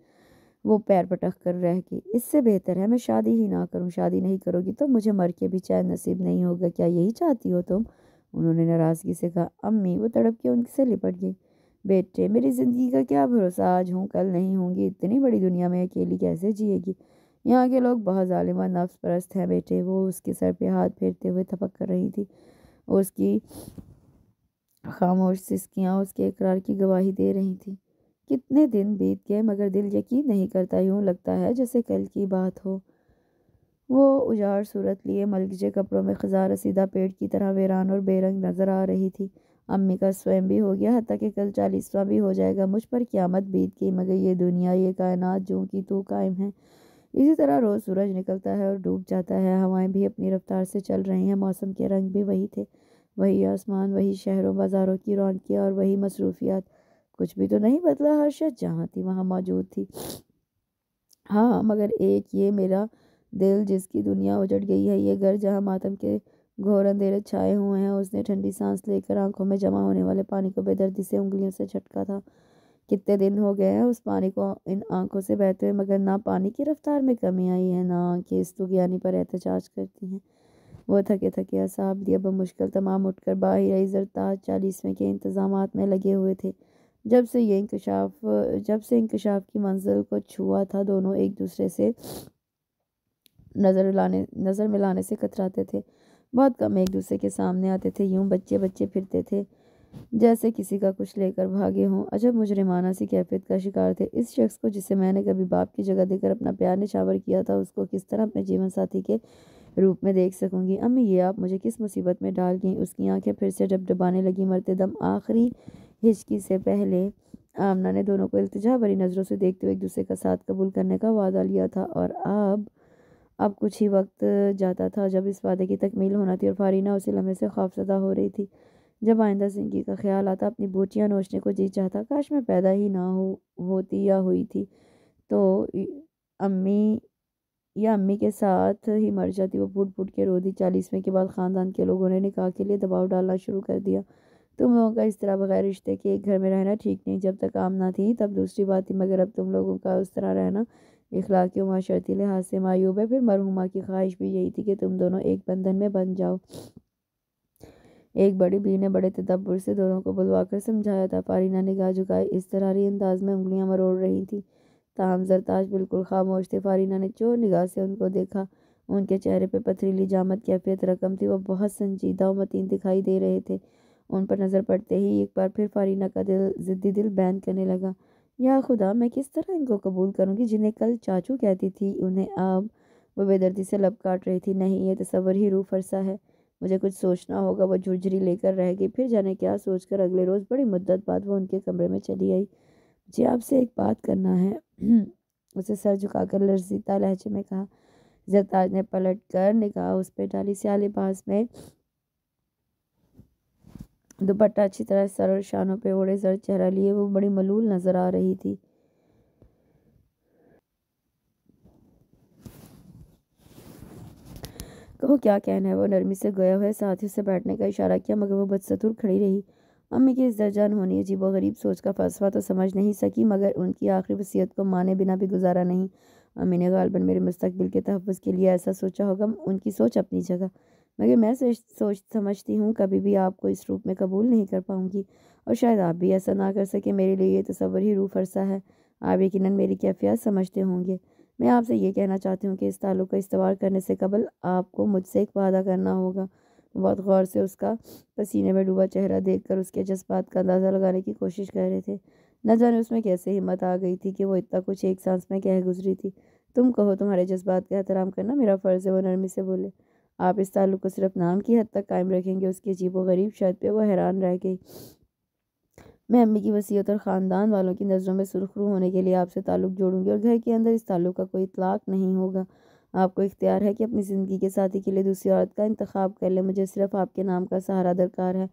वो पैर पटक कर रह गई। इससे बेहतर है मैं शादी ही ना करूँ, शादी नहीं करोगी तो मुझे मर के भी चैन नसीब नहीं होगा, क्या यही चाहती हो तुम? उन्होंने नाराज़गी से कहा, अम्मी, वो तड़प के उनसे लिपट गई। बेटे, मेरी ज़िंदगी का क्या भरोसा? आज हूँ, कल नहीं होंगी, इतनी बड़ी दुनिया में अकेली कैसे जिएगी? यहाँ के लोग बहुत ालिमा नफ्स परस्त हैं बेटे, वो उसके सर पे हाथ फेरते हुए थपक कर रही थी। उसकी खामोश सिस्कियाँ उसके इकरार की गवाही दे रही थी। कितने दिन बीत गए, मगर दिल यकीन नहीं करता यूँ लगता है जैसे कल की बात हो। वो उजाड़ सूरत लिए मलगजे कपड़ों में खजा रसीदा पेड़ की तरह वीरान और बेरंग नज़र आ रही थी। अम्मी का स्वयं भी हो गया हती कि कल चालीसवा भी हो जाएगा, मुझ पर क्यामत बीत गई, मगर ये दुनिया, ये कायनात, जो कि तू कायम है इसी तरह रोज़ सूरज निकलता है और डूब जाता है। हवाएँ भी अपनी रफ्तार से चल रही हैं। मौसम के रंग भी वही थे। वही आसमान, वही शहरों, बाज़ारों की रौनकियाँ और वही मसरूफियात। कुछ भी तो नहीं बदला हर शख्स जहाँ थी वहाँ मौजूद थी। हाँ मगर एक ये मेरा दिल जिसकी दुनिया उजड़ गई है, ये घर जहाँ मातम के घोर अंधेरे छाए हुए हैं, उसने ठंडी सांस लेकर आँखों में जमा होने वाले पानी को बेदर्दी से उंगलियों से झटका था। कितने दिन हो गए हैं उस पानी को इन आँखों से बहते हुए, मगर ना पानी की रफ्तार में कमी आई है, ना आँखें इस तुगयानी पर एहतजाज करती हैं। वो थके थके असाब दिया मुश्किल तमाम उठकर बाहर इजरताज चालीसवें के इंतज़ाम में लगे हुए थे। जब से ये इंकशाफ, जब से इंकशाफ की मंजिल को छुआ था, दोनों एक दूसरे से नज़र लाने, नज़र मिलाने से कतराते थे। बहुत कम एक दूसरे के सामने आते थे, यूँ बच्चे बच्चे फिरते थे। जैसे किसी का कुछ लेकर भागे हों। अजब मुजरिमाना सी कैफियत का शिकार थे। इस शख्स को, जिसे मैंने कभी बाप की जगह देकर अपना प्यार निशावर किया था, उसको किस तरह अपने जीवन साथी के रूप में देख सकूँगी? अम्मी, ये आप मुझे किस मुसीबत में डाल गई? उसकी आँखें फिर से डब डबाने लगी, मरते दम। आखिरी हिचकी से पहले आमना ने दोनों को इल्तजा भरी नज़रों से देखते हुए एक दूसरे का साथ कबूल करने का वादा लिया था और अब अब कुछ ही वक्त जाता था जब इस वादे की तकमील होना थी और फारीना उसी लम्हे से खौफजदा हो रही थी। जब आइंदा ज़िंदगी का ख्याल आता, अपनी बूटियाँ नोचने को जी चाहता, काश मैं पैदा ही ना हो, होती या हुई थी। तो अम्मी, या अम्मी के साथ ही मर जाती, वो फूट फूट के रो दी चालीसवें के बाद ख़ानदान के लोगों ने निकाह के लिए दबाव डालना शुरू कर दिया। तुम लोगों का इस तरह बगैर रिश्ते के एक घर में रहना ठीक नहीं। जब तक आमना थी, तब दूसरी बात थी, मगर अब तुम लोगों का उस तरह रहना इखलाकी माशरती लिहाज से मायूब है। फिर मरहुमा की ख्वाहिश भी यही थी कि तुम दोनों एक बंधन में बन जाओ। एक बड़ी बी ने बड़े तदब्बर से दोनों को बुलवाकर समझाया था। फारीना निगाह झुकाए इस तरह अंदाज में उंगलियाँ मरोड़ रही थी। ताहम जरताज बिल्कुल खामोश थे। फारीना ने चोर निगाह से उनको देखा, उनके चेहरे पर पथरीली जामत कैफियत रकम थी। वह बहुत संजीदा और मतीन दिखाई दे रहे थे। उन पर नज़र पड़ते ही एक बार फिर फारीना का दिल, ज़िद्दी दिल बैन करने लगा। या खुदा, मैं किस तरह इनको कबूल करूँगी जिन्हें कल चाचू कहती थी उन्हें अब वो बेदर्दी से लब काट रही थी? नहीं, ये तस्वर ही रूह फरसा है। मुझे कुछ सोचना होगा, वो झुरझुरी लेकर रह गई। फिर जाने क्या सोचकर अगले रोज़ बड़ी मुद्दत बाद वो उनके कमरे में चली आई। जी आपसे एक बात करना है। [clears throat] उसे सर झुकाकर लर्जीता लहजे में कहा। जरताज ने पलट कर निकाह उस पर डाली। सियाली पास में दुपट्टा अच्छी तरह सर और शानों पे ओढ़े, सर चेहरा लिए। वो बड़ी मलूल नज़र आ रही थी। कहो, क्या कहना है? वो नरमी से गया हुआ साथी से बैठने का इशारा किया, मगर वो बदसतुर खड़ी रही। अम्मी की इस दर्जान होनी अजीब व गरीब सोच का फलसफा तो समझ नहीं सकी, मगर उनकी आखिरी वसीयत को माने बिना भी गुजारा नहीं। अम्मी ने गालबन मेरे मुस्तबिल के तहफ़ के लिए ऐसा सोचा होगा, उनकी सोच अपनी जगह। मगर मैं सोच समझती हूँ, कभी भी आपको इस रूप में कबूल नहीं कर पाऊँगी, और शायद आप भी ऐसा ना कर सके, मेरे लिए ये तस्वर ही रूह फरसा है। आप यकीन मेरी कैफियत समझते होंगे। मैं आपसे ये कहना चाहती हूँ कि इस ताल्लुक़ का इस्तेवाल करने से कबल आपको मुझसे एक वादा करना होगा। बहुत गौर से उसका पसीने में डूबा चेहरा देखकर उसके जज्बात का अंदाज़ा लगाने की कोशिश कर रहे थे। न जाने उसमें कैसे हिम्मत आ गई थी कि वो इतना कुछ एक सांस में कह गुजरी थी। तुम कहो तुम्हारे जज्बात का एहतराम करना मेरा फ़र्ज़ है, वो नरमी से बोले। आप इस ताल्लुक़ को सिर्फ़ नाम की हद तक कायम रखेंगे, उसकी अजीब व गरीब शर्त पे वो हैरान रह गई। मैं अम्मी की वसीयत और ख़ानदान वालों की नज़रों में सुरखरू होने के लिए आपसे ताल्लुक़ जोड़ूँगी और घर के अंदर इस ताल्लुक़ का कोई इतलाक़ नहीं होगा। आपको इख्तियार है कि अपनी ज़िंदगी के साथी के लिए दूसरी औरत का इंतखब कर ले। मुझे सिर्फ़ आपके नाम का सहारा दरकार है।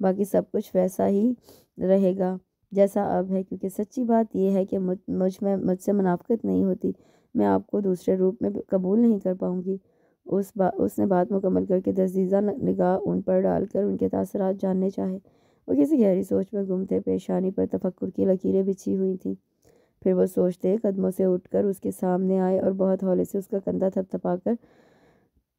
बाकी सब कुछ वैसा ही रहेगा, जैसा अब है। क्योंकि सच्ची बात यह है कि मुझमें, मुझसे मुनाफ्त नहीं होती। मैं आपको दूसरे रूप में कबूल नहीं कर पाऊँगी। उस बा, उसने बात मुकम्मल करके दजीज़ा निगाह उन पर डालकर उनके तासरात जानने चाहे। वो किसी गहरी सोच में गुम थे, पेशानी पर तफक्र की लकीरें बिछी हुई थीं। फिर वो सोचते कदमों से उठकर उसके सामने आए और बहुत हौले से उसका कंधा थपथपाकर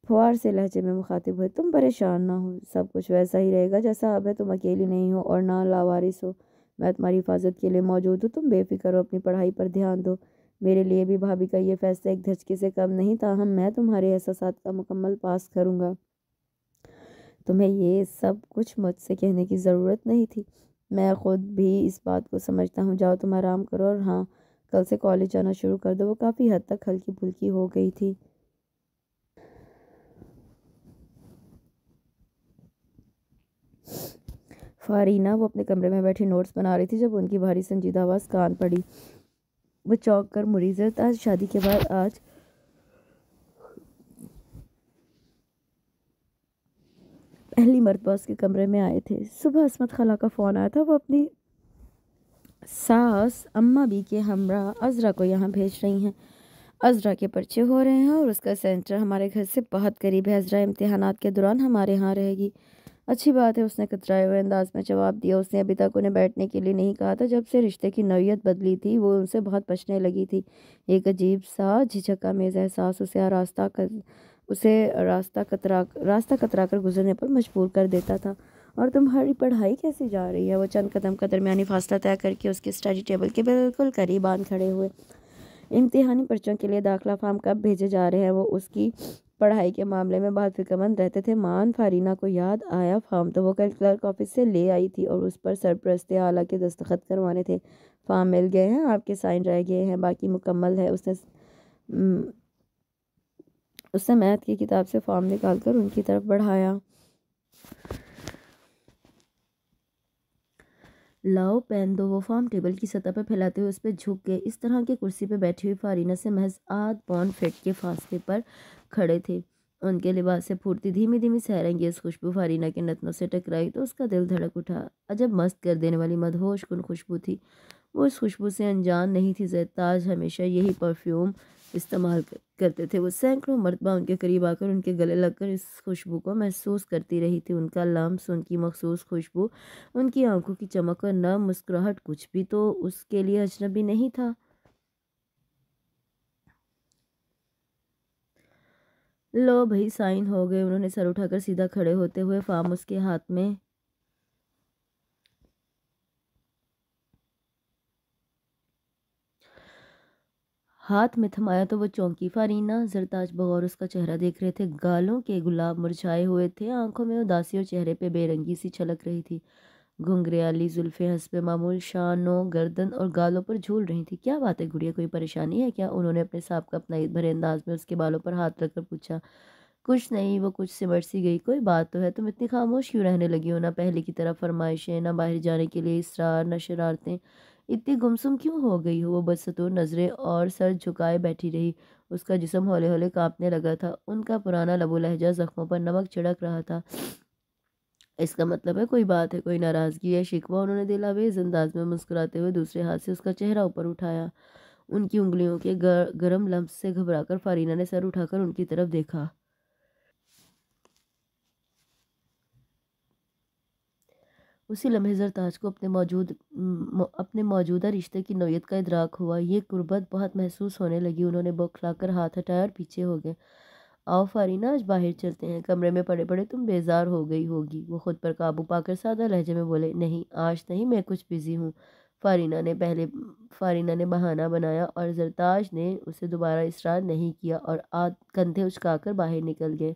फुहार से लहजे में मुखातिब हुए, तुम परेशान ना हो, सब कुछ वैसा ही रहेगा जैसा अब है, तुम अकेली नहीं हो और ना लावारिस हो। मैं तुम्हारी हिफाजत के लिए मौजूद हूँ, तुम बेफिक्र हो, अपनी पढ़ाई पर ध्यान दो। मेरे लिए भी भाभी का ये फैसला एक धचके से कम नहीं ताहम मैं तुम्हारे एहसास का मुकम्मल पास करूँगा। तुम्हें ये सब कुछ मुझसे कहने की ज़रूरत नहीं थी। मैं ख़ुद भी इस बात को समझता हूँ, जाओ तुम आराम करो और हाँ कल से कॉलेज जाना शुरू कर दो। वो काफ़ी हद तक हल्की फुल्की हो गई थी। फारीना, वो अपने कमरे में बैठी नोट्स बना रही थी, जब उनकी भारी संजीदा आवाज़ कान पड़ी। वो चौंक कर मुरीजत आज शादी के बाद आज पहली मरतबा उसके कमरे में आए थे। सुबह असमत खला का फ़ोन आया था, वो अपनी सास, अम्मा बी के हमरा, अज़रा को यहाँ भेज रही हैं। अज़रा के पर्चे हो रहे हैं और उसका सेंटर हमारे घर से बहुत करीब है। अज़रा इम्तहान के दौरान हमारे यहाँ रहेगी। अच्छी बात है, उसने कतराए हुए अंदाज में जवाब दिया। उसने अभी तक उन्हें बैठने के लिए नहीं कहा था। जब से रिश्ते की नौीयत बदली थी, वो उनसे बहुत बचने लगी थी। एक अजीब सा झिझक का मेज़ एहसास उसे रास्ता कर उसे रास्ता कतरा रास्ता कतरा कर गुजरने पर मजबूर कर देता था। और तुम्हारी पढ़ाई कैसी जा रही है? वो चंद कदम का दरमियानी फासला तय करके उसके स्टडी टेबल के बिल्कुल करीब आन खड़े हुए। इम्तिहानी पर्चों के लिए दाखिला फार्म कब भेजे जा रहे हैं? वो उसकी पढ़ाई के मामले में बहुत फिक्रमंद रहते थे। मान फारीना को याद आया फार्म तो वो कल क्लर्क ऑफ़िस से ले आई थी और उस पर सरप्रस्त आला के दस्तखत करवाने थे। फार्म मिल गए हैं, आपके साइन रह गए हैं, बाकी मुकम्मल है। उसने उसने मैथ की किताब से फॉर्म निकाल कर उनकी तरफ़ बढ़ाया। लाओ पेन दो, वो फॉर्म टेबल की सतह पर फैलाते हुए उस पर झुक गए। इस तरह की कुर्सी पर बैठी हुई फारीना से महज आध पौन फिट के फासले पर खड़े थे। उनके लिबास से फूटती धीमी धीमी सहरंगेज खुशबू फारीना के नतनों से टकराई तो उसका दिल धड़क उठा। अजब मस्त कर देने वाली मदहोश कुन खुशबू थी। वो इस खुशबू से अनजान नहीं थी, जैताज हमेशा यही परफ्यूम इस्तेमाल करते थे। वो सैकड़ों मरतबा उनके करीब आकर उनके गले लगकर इस खुशबू को महसूस करती रही थी। उनका लम्स उनकी मखसूस खुशबू, उनकी आँखों की चमक और नम मुस्कुराहट कुछ भी तो उसके लिए अजनबी नहीं था। लो भाई, साइन हो गए। उन्होंने सर उठाकर सीधा खड़े होते हुए फार्म उसके हाथ में हाथ में थमाया तो वो चौंकी फारीना जरताज बगौर उसका चेहरा देख रहे थे। गालों के गुलाब मुरझाए हुए थे। आँखों में उदासी और चेहरे पे बेरंगी सी छलक रही थी। घुंघरियाली, जुल्फे, हंसपे, मामूल, शानों, गर्दन और गालों पर झूल रही थी। क्या बात है गुड़िया, कोई परेशानी है क्या? उन्होंने अपने साहब का अपना ईद भरे अंदाज में उसके बालों पर हाथ रखकर पूछा। कुछ नहीं, वो कुछ सिमट सी गई। कोई बात तो है, तुम इतनी खामोश क्यों रहने लगी हो? ना पहले की तरह फरमाइशें, ना बाहर जाने के लिए इसरार, ना शरारतें। इतनी गुमसुम क्यों हो गई हो वो बदसतूर नज़रें और सर झुकाए बैठी रही। उसका जिसम हौले हौले कांपने लगा था। उनका पुराना लबो लहजा जख्मों पर नमक छिड़क रहा था। इसका मतलब है कोई बात है कोई नाराज़गी या शिकवा उन्होंने दिलावेज अंदाज में मुस्कुराते हुए दूसरे हाथ से उसका चेहरा ऊपर उठाया। उनकी उंगलियों के गर, गर्म लम्ब से घबराकर फारीना ने सर उठाकर उनकी तरफ़ देखा। उसी लम्हे जरताज को अपने मौजूद अपने मौजूदा रिश्ते की नोयत का इदराक हुआ। ये गुर्बत बहुत महसूस होने लगी। उन्होंने बौखलाकर हाथ हटाया और पीछे हो गए। आओ फारीना, आज बाहर चलते हैं। कमरे में पड़े पड़े तुम बेजार हो गई होगी। वो खुद पर काबू पाकर सादा लहजे में बोले, नहीं, आज नहीं, मैं कुछ बिज़ी हूँ। फारीना ने पहले, फारीना ने बहाना बनाया और जरताज ने उसे दोबारा इसरार नहीं किया और आध कंधे उचकाकर बाहर निकल गए।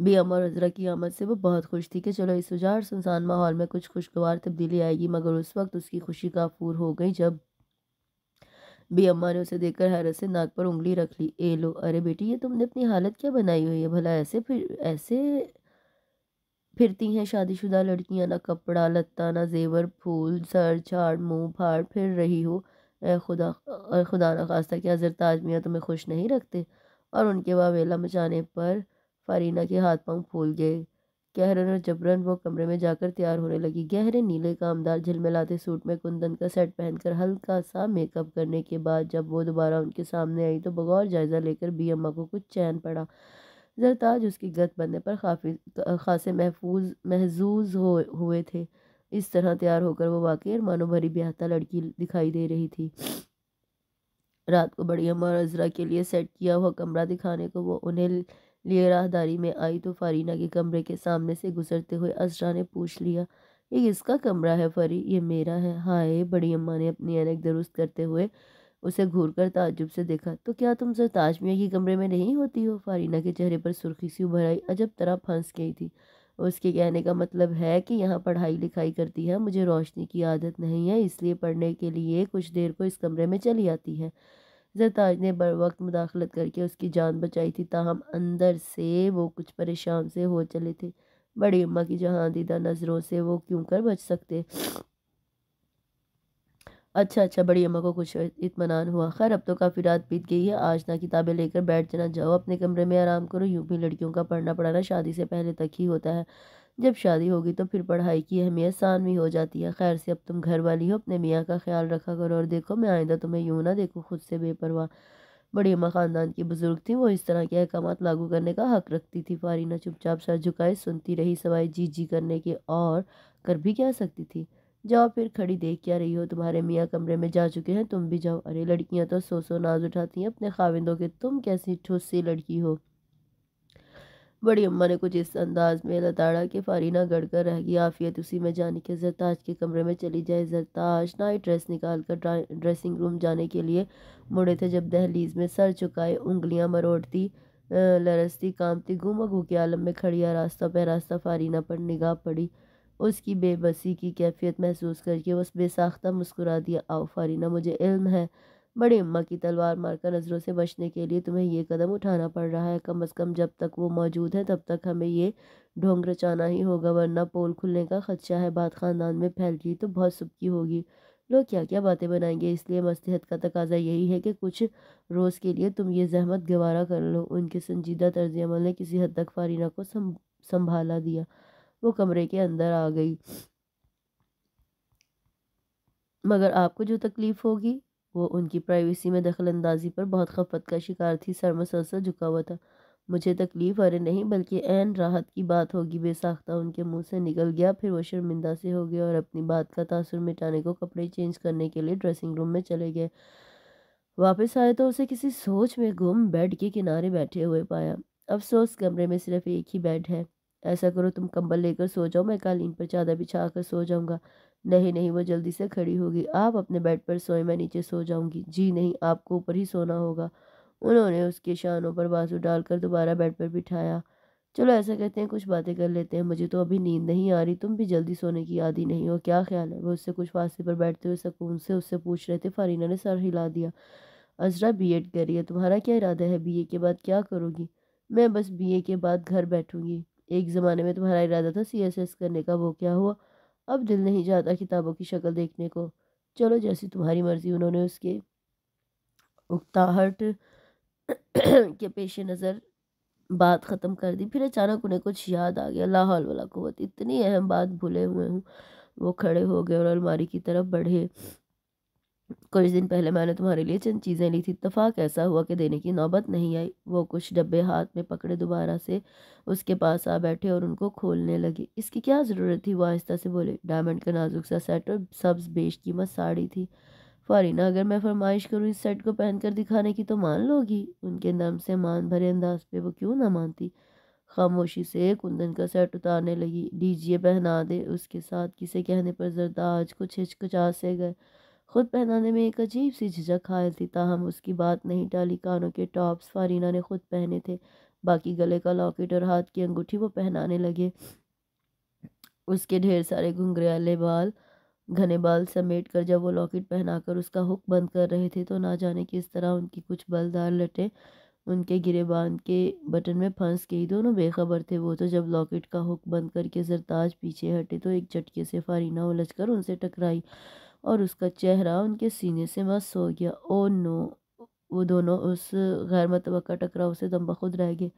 बी अमर हजरा की आमद से वो बहुत खुश थी कि चलो इस उजाड़ सुनसान माहौल में कुछ खुशगवार तब्दीली आएगी, मगर उस वक्त उसकी खुशी काफूर हो गई जब बी अम्मा ने उसे देखकर हैरत से नाक पर उंगली रख ली। ए लो, अरे बेटी, ये तुमने अपनी हालत क्या बनाई हुई है? भला ऐसे फिर, ऐसे फिरती हैं शादीशुदा लड़कियाँ? ना कपड़ा लत्ता, ना जेवर, फूल, सर, झाड़, मुँह, फाड़ फिर रही हो? ए खुदा और खुदा ना खास्ता, क्या जरताज मियाँ तुम्हें खुश नहीं रखते? और उनके वावेला मचाने पर फारीना के हाथ पाँव फूल गए। कहरन और जबरन वो कमरे में जाकर तैयार होने लगी। गहरे नीले कामदार झिलमिलाते सूट में कुंदन का सेट पहनकर हल्का सा मेकअप करने के बाद जब वो दोबारा उनके सामने आई तो बगौर जायज़ा लेकर बी अम्मा को कुछ चैन पड़ा। जरताज उसकी गत बनने पर काफ़ी खासे महफूज, महजूज हो, हुए थे। इस तरह तैयार होकर वो वाकई मानो भरी ब्याहता लड़की दिखाई दे रही थी। रात को बड़ी अम्मा और अजरा के लिए सेट किया हुआ कमरा दिखाने को वो उन्हें लिए राहदारी में आई तो फारीना के कमरे के सामने से गुजरते हुए अजरा ने पूछ लिया, ये किसका कमरा है फरी? ये मेरा है। हाय, बड़ी अम्मा ने अपनी अनक दुरुस्त करते हुए उसे घूर कर ताजुब से देखा। तो क्या तुम सर ताज मियाँ के कमरे में नहीं होती हो? फारीना के चेहरे पर सुर्खी सी उभर आई, अजब तरह फंस गई थी। उसके कहने का मतलब है कि यहाँ पढ़ाई लिखाई करती है, मुझे रोशनी की आदत नहीं है, इसलिए पढ़ने के लिए कुछ देर को इस कमरे में चली आती है। जरताज ने बर वक्त मुदाखलत करके उसकी जान बचाई थी, ताहम अंदर से वो कुछ परेशान से हो चले थे। बड़ी अम्मा की जहाँ दीदा नज़रों से वो क्यों कर बच सकते? अच्छा अच्छा बड़ी अम्मा को कुछ इतमान हुआ। खैर, अब तो काफ़ी रात बीत गई है। आज ना किताबें लेकर बैठ जाना, जाओ अपने कमरे में आराम करो। यूँ भी लड़कियों का पढ़ना पढ़ाना शादी से पहले तक ही होता है। जब शादी होगी तो फिर पढ़ाई की अहमियत सानवी हो जाती है। खैर से, अब तुम घर वाली हो, अपने मियाँ का ख्याल रखा करो और देखो, मैं आइंदा तुम्हें यूँ ना देखो, खुद से बेपरवाह। बड़ी अम्मा ख़ानदान की बुज़ुर्ग थी, वो इस तरह के अहकाम लागू करने का हक रखती थी। फारीना चुपचाप सर झुकाए, सुनती रही सवाई जी जी करने के और कर भी क्या सकती थी? जाओ फिर खड़ी देख क्या रही हो, तुम्हारे मियाँ कमरे में जा चुके हैं, तुम भी जाओ। अरे, लड़कियाँ तो सो सो नाज उठाती हैं, अपने खाविंदों के, तुम कैसी ठुस सी लड़की हो? बड़ी अम्मा ने कुछ इस अंदाज में लताड़ा कि फारीना गड़कर रह गई, आफियत उसी में जाने के जरताज के कमरे में चली जाए। जरताज नाइट ड्रेस निकाल कर ड्रेसिंग रूम जाने के लिए मुड़े थे जब दहलीज में सर चुकाए उंगलियाँ मरोड़ती लरसती कामती गुम के आलम में खड़िया रास्ता पे रास्ता फारीना पर निगाह पड़ी। उसकी बेबसी की कैफियत महसूस करके उस बेसाख्ता मुस्कुरा दिया, आओ फारीना, मुझे इल्म है। बड़ी अम्मा की तलवार मारकर नज़रों से बचने के लिए तुम्हें ये कदम उठाना पड़ रहा है। कम अज़ कम जब तक वो मौजूद है, तब तक हमें ये ढोंग रचाना ही होगा, वरना पोल खुलने का खदशा है। बात ख़ानदान में फैल गई तो बहुत सुबकी होगी। लोग क्या क्या बातें बनाएँगे? इसलिए मस्तहत का तकाजा यही है कि कुछ रोज़ के लिए तुम ये जहमत गवारा कर लो। उनके संजीदा तर्ज अमल ने किसी हद तक फारीना को संभाला दिया। वो कमरे के अंदर आ गई। मगर आपको जो तकलीफ़ होगी वो उनकी प्राइवेसी में दखल अंदाजी पर बहुत खफत का शिकार थी, सर मसलसल झुका हुआ था। मुझे तकलीफ़, अरे नहीं, बल्कि एन राहत की बात होगी, बेसाख्ता उनके मुँह से निकल गया। फिर वो शर्मिंदा से हो गया और अपनी बात का तासर मिटाने को कपड़े चेंज करने के लिए ड्रेसिंग रूम में चले गए। वापस आए तो उसे किसी सोच में गुम बेड के किनारे बैठे हुए पाया। अफसोस, कमरे में सिर्फ़ एक ही बेड है। ऐसा करो, तुम कंबल लेकर सो जाओ, मैं कालीन पर चादर बिछा कर सो जाऊँगा। नहीं नहीं, वो जल्दी से खड़ी होगी। आप अपने बेड पर सोए, मैं नीचे सो जाऊँगी। जी नहीं, आपको ऊपर ही सोना होगा। उन्होंने उसके शानों पर बाजू डालकर दोबारा बेड पर बिठाया। चलो, ऐसा कहते हैं, कुछ बातें कर लेते हैं। मुझे तो अभी नींद नहीं आ रही। तुम भी जल्दी सोने की आदि नहीं हो। क्या ख्याल है? वो उससे कुछ फासले पर बैठते हुए सकून से उससे पूछ रहे थे। फारीना ने सर हिला दिया। अजरा, बी एड करी है तुम्हारा क्या इरादा है? बी ए के बाद क्या करोगी? मैं बस बी ए के बाद घर बैठूँगी। एक ज़माने में तुम्हारा इरादा था सी एस एस करने का। वो क्या हुआ? अब दिल नहीं जाता किताबों की शक्ल देखने को। चलो जैसी तुम्हारी मर्ज़ी, उन्होंने उसके उकताहट के पेश नज़र बात ख़त्म कर दी। फिर अचानक उन्हें कुछ याद आ गया। लाहौल वाला कुत इतनी अहम बात भूले हुए हूँ। वो खड़े हो गए और अलमारी की तरफ़ बढ़े। कुछ दिन पहले मैंने तुम्हारे लिए चंद चीज़ें ली थी। इतफाक ऐसा हुआ कि देने की नौबत नहीं आई। वो कुछ डब्बे हाथ में पकड़े दोबारा से उसके पास आ बैठे और उनको खोलने लगे। इसकी क्या ज़रूरत थी? वो आहिस्ता से बोले, डायमंड का नाजुक सा सेट और सब्ज बेश कीमत साड़ी थी। फारीना, अगर मैं फरमाइश करूँ इस सेट को पहन कर दिखाने की तो मान लोगी? उनके नम से मान भरे अंदाज पे वो क्यों ना मानती? खामोशी से कुंदन का सेट उतारने लगी। लीजिए, पहना दे। उसके साथ किसे कहने पर जरदाज कुछ हिचकिचा से गए। खुद पहनाने में एक अजीब सी झिझक हायल थी, ताहम उसकी बात नहीं टाली, कानों के टॉप्स फारीना ने खुद पहने थे। बाकी गले का लॉकेट और हाथ की अंगूठी वो पहनाने लगे। उसके ढेर सारे घुंघरियाले बाल, घने बाल समेट कर जब वो लॉकेट पहनाकर उसका हुक बंद कर रहे थे तो ना जाने किस तरह उनकी कुछ बलदार लटे, उनके गिरे बाँध के बटन में फंस गई। दोनों बेखबर थे वो तो जब लॉकेट का हुक बंद करके जरताज पीछे हटे तो एक झटके से फारीना उलझ कर उनसे टकराई। और उसका चेहरा उनके सीने से मस हो गया। ओ नो, वो दोनों उस गैर मतव टकराव से दम बखुद रह गए।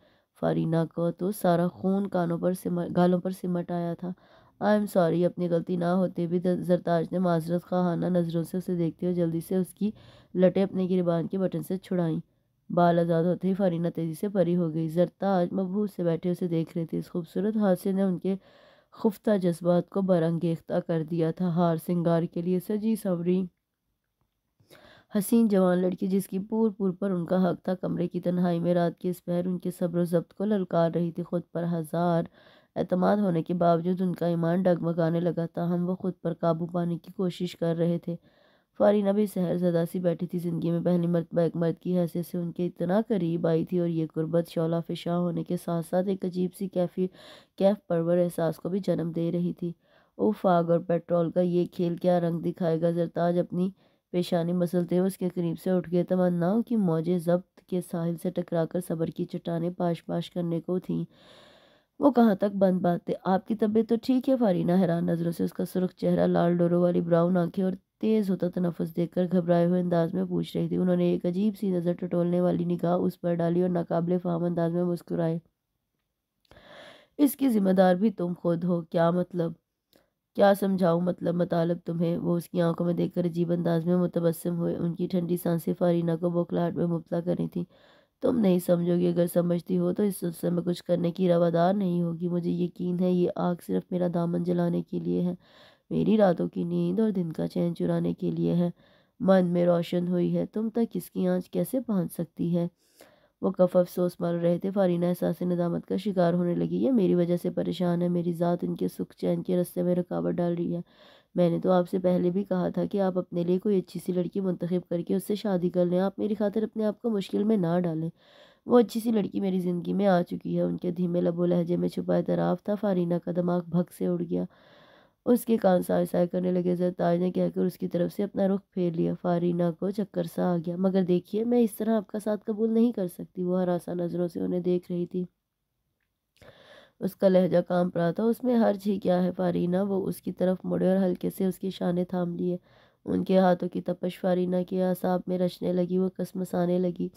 फारीना को तो सारा खून कानों पर सिमट गालों पर सिमट आया था। आई एम सॉरी, अपनी गलती ना होते भी जरताज ने माजरत खाना नज़रों से उसे देखते हुए जल्दी से उसकी लटे अपने गिरबान के बटन से छुड़ाई। बाल आज़ाद होते ही फारीना तेज़ी से परी हो गई। जरताज मबूज से बैठे उसे देख रहे थे। इस खूबसूरत हादसे ने उनके खुफ्ता जज्बात को बरंगेख्ता कर दिया था हार सिंगार के लिए सजी सवरी हसीन जवान लड़की जिसकी पूर पूर पर उनका हक था, कमरे की तन्हाई में रात के इस पहर उनके सब्र जब्त को ललकार रही थी। खुद पर हज़ार एतमाद होने के बावजूद उनका ईमान डगमगाने लगा था। हम वो खुद पर काबू पाने की कोशिश कर रहे थे। फारीना भी सहर जदा सी बैठी थी ज़िंदगी में। पहली मरतबा एक मर्द की हैसियत से उनके इतना करीब आई थी और ये गुर्बत शौला फिशा होने के साथ साथ एक अजीब सी कैफी, कैफ परवर एहसास को भी जन्म दे रही थी। ओ फाग और पेट्रोल का ये खेल क्या रंग दिखाएगा? जरताज अपनी पेशानी मसलते हुए उसके करीब से उठ गए। तमन्नाओं की मौजें जब्त के साहिल से टकरा कर सबर की चट्टाने पाश पाश करने को थीं। वो कहाँ तक बंद बात? आपकी तबीयत तो ठीक है, फारीना? हैरान नज़रों से उसका सुरख चेहरा, लाल डोरों वाली ब्राउन आँखें और तेज़ होता तनफस देखकर घबराए हुए अंदाज में पूछ रही थी। उन्होंने एक अजीब सी नज़र टटोलने वाली निगाह उस पर डाली और नाकाबले फाहम अंदाज में मुस्कुराए। इसकी ज़िम्मेदार भी तुम खुद हो, क्या मतलब? क्या समझाऊँ मतलब मतलब तुम्हें? वो उसकी आँखों में देखकर अजीब अंदाज में मुतबसम हुए। उनकी ठंडी साँसें फारीना को बौखलाहट में मुबला कर थी। तुम नहीं समझोगी, अगर समझती हो तो इस सिलसिले में कुछ करने की रवादार नहीं होगी। मुझे यकीन है, ये आग सिर्फ़ मेरा दामन जलाने के लिए है। मेरी रातों की नींद और दिन का चैन चुराने के लिए है। मन में रोशन हुई है, तुम तक इसकी आँच कैसे पहुँच सकती है? वो कफ अफसोस मार रहे थे फारीना एहसास नदामत का शिकार होने लगी। ये मेरी वजह से परेशान है, मेरी ज़ात उनके सुख चैन के रस्ते में रुकावट डाल रही है। मैंने तो आपसे पहले भी कहा था कि आप अपने लिए कोई अच्छी सी लड़की मंतखब करके उससे शादी कर लें। आप मेरी खातिर अपने आप को मुश्किल में ना डालें। वो अच्छी सी लड़की मेरी ज़िंदगी में आ चुकी है। उनके धीमे लबो लहजे में छुपाए तराफ था फारीना का दिमाग भग से उड़ गया। उसके कान साय साय करने लगे जरताज ने कहकर उसकी तरफ़ से अपना रुख फेर लिया। फारीना को चक्कर सा आ गया, मगर देखिए, मैं इस तरह आपका साथ कबूल नहीं कर सकती। वो हरासा नज़रों से उन्हें देख रही थी। उसका लहजा काम पड़ा था। उसमें हर ही क्या है, फारीना? वो उसकी तरफ़ मुड़े और हल्के से उसकी शाने थाम लिए। उनके हाथों की तपश फारीना के आसाब में रचने लगी, वो कसम कसमसाने लगी।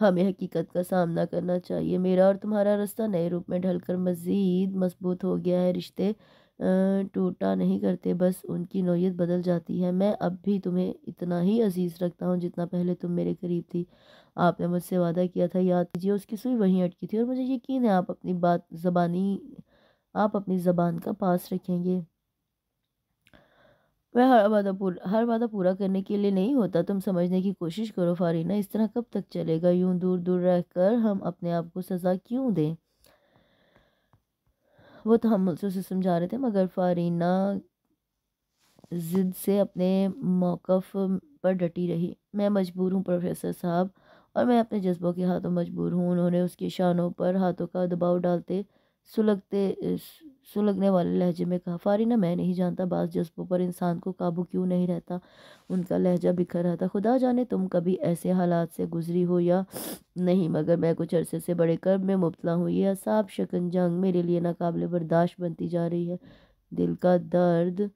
हमें हकीकत का सामना करना चाहिए। मेरा और तुम्हारा रास्ता नए रूप में ढलकर मज़ीद मज़बूत हो गया है, रिश्ते टूटा नहीं करते, बस उनकी नोयत बदल जाती है। मैं अब भी तुम्हें इतना ही अज़ीज़ रखता हूँ जितना पहले तुम मेरे करीब थी। आपने मुझसे वादा किया था, याद कीजिए, उसकी सुई वहीं अटकी थी और मुझे यकीन है आप अपनी बात ज़बानी, आप अपनी ज़बान का पास रखेंगे। वह हर वादा पूरा, हर वादा पूरा करने के लिए नहीं होता। तुम समझने की कोशिश करो, फारीना, इस तरह कब तक चलेगा? यूँ दूर दूर रहकर हम अपने आप को सज़ा क्यों दें? वो तो हम मुझसे उसे समझा रहे थे, मगर फारीना ज़िद से अपने मौक़ पर डटी रही। मैं मजबूर हूँ, प्रोफेसर साहब, और मैं अपने जज्बों के हाथों मजबूर हूँ। उन्होंने उसके शानों पर हाथों का दबाव डालते सुलगते सुलगने वाले लहजे में कहा फारीना मैं नहीं जानता बाज़ जज्बों पर इंसान को काबू क्यों नहीं रहता। उनका लहजा बिखर रहा था खुदा जाने तुम कभी ऐसे हालात से गुजरी हो या नहीं, मगर मैं कुछ अरसे से बड़े कर्ब में मुबतला हूँ। यह साफ़ शकन जंग मेरे लिए नाकबिल बर्दाश्त बनती जा रही है। दिल का दर्द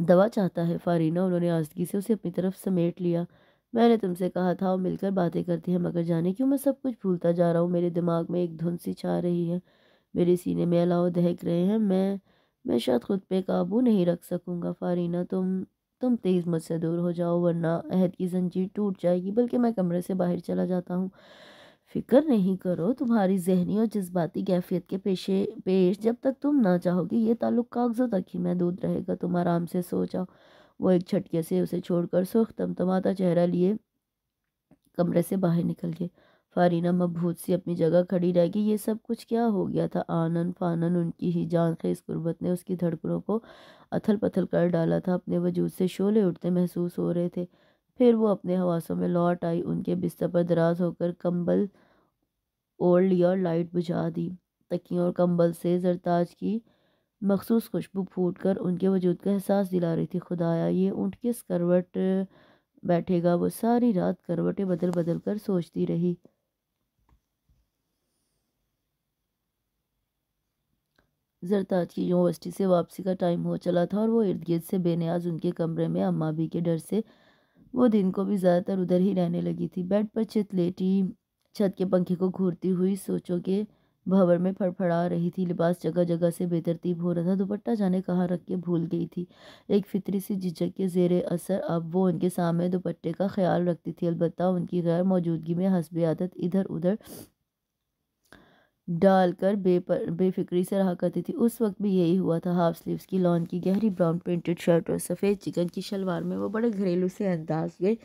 दवा चाहता है फारीना उन्होंने आजगी से उसे अपनी तरफ़ समेट लिया। मैंने तुमसे कहा था वो मिलकर बातें करती हैं, मगर जाने क्यों मैं सब कुछ भूलता जा रहा हूँ? मेरे दिमाग में एक धुन सी छा रही है। मेरे सीने में अलाव दहक रहे हैं। मैं मैं शायद खुद पे काबू नहीं रख सकूँगा फारीना। तुम तुम तेज़ मुझसे दूर हो जाओ, वरना अहद की जंजीर टूट जाएगी, बल्कि मैं कमरे से बाहर चला जाता हूँ। फ़िक्र नहीं करो, तुम्हारी जहनी और जज्बाती कैफियत के पेशे, पेश जब तक तुम ना चाहोगे, ये ताल्लुक कागज़ों तक ही महदूद रहेगा। तुम आराम से सो जाओ। वो एक झटके से उसे छोड़कर सुख तमतमाता चेहरा लिए कमरे से बाहर निकल गए। फारीना मबहूत सी अपनी जगह खड़ी रह गई। ये सब कुछ क्या हो गया था? आनन फानन उनकी ही जान खेज गुर्बत ने उसकी धड़कनों को अथल पथल कर डाला था। अपने वजूद से शोले उठते महसूस हो रहे थे। फिर वो अपने हवासों में लौट आई, उनके बिस्तर पर दराज होकर कंबल ओढ़ लिया और लाइट बुझा दी। तकियों और कंबल से जरताज की मखसूस खुशबू फूट कर उनके वजूद का एहसास दिला रही थी। खुदाया, ये ऊँट किस करवट बैठेगा? वो सारी रात करवटें बदल बदल कर सोचती रही। जरताज की यूनिवर्सिटी से वापसी का टाइम हो चला था और वो इर्द गिर्द से बेनियाज उनके कमरे में अम्मा भी के डर से वो दिन को भी ज़्यादातर उधर ही रहने लगी थी। बेड पर चित लेटी, छत के पंखे को घूरती हुई सोचो के भंवर में फड़फड़ा रही थी। लिबास जगह जगह से बेतरतीब हो रहा था, दुपट्टा जाने कहाँ रख के भूल गई थी। एक फितरी सी झिझक के जेर असर अब वो उनके सामने दुपट्टे का ख्याल रखती थी। अलबत्त उनकी गैर मौजूदगी में हसब आदत इधर उधर डालकर बेपर, बेफिक्री से रहा करती थी। उस वक्त भी यही हुआ था। हाफ़ स्लीव्स की लॉन की गहरी ब्राउन प्रिंटेड शर्ट और सफ़ेद चिकन की शलवार में वो बड़े घरेलू से अंदाज में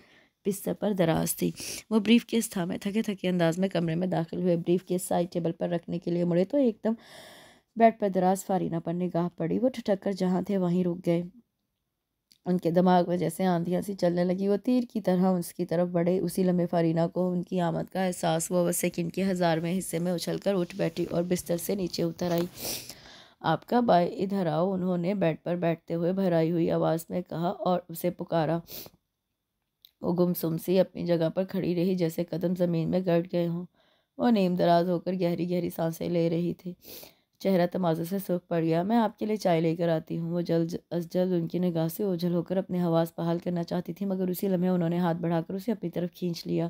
बिस्तर पर दराज थी। वो ब्रीफ केस था। मैं थके थके अंदाज में कमरे में दाखिल हुए ब्रीफ केस साइड टेबल पर रखने के लिए मुड़े तो एकदम बेड पर दराज फारीना पर निगाह पड़ी। वो ठटक कर जहाँ थे वहीं रुक गए। उनके दिमाग में जैसे आंधियाँ सी चलने लगी, वो तीर की तरह उसकी तरफ़ बढ़े, उसी लम्बे फ़रीना को उनकी आमद का एहसास हुआ, वह सेकंड के हज़ारवें हिस्से में उछल कर उठ बैठी और बिस्तर से नीचे उतर आई। आपका बाय इधर आओ, उन्होंने बेड पर बैठते हुए भराई हुई आवाज़ में कहा और उसे पुकारा। वो गुमसुम सी अपनी जगह पर खड़ी रही, जैसे कदम ज़मीन में गड़ गए हों। वो नीम दराज होकर गहरी गहरी साँसें ले रही थी। चेहरा तमाज़े से सूख पड़ गया। मैं आपके लिए चाय लेकर आती हूँ। वो जल्द अज जल्द उनकी निगाह से ओझल होकर अपने हवास बहाल करना चाहती थी, मगर उसी लम्हे उन्होंने हाथ बढ़ाकर उसे अपनी तरफ़ खींच लिया।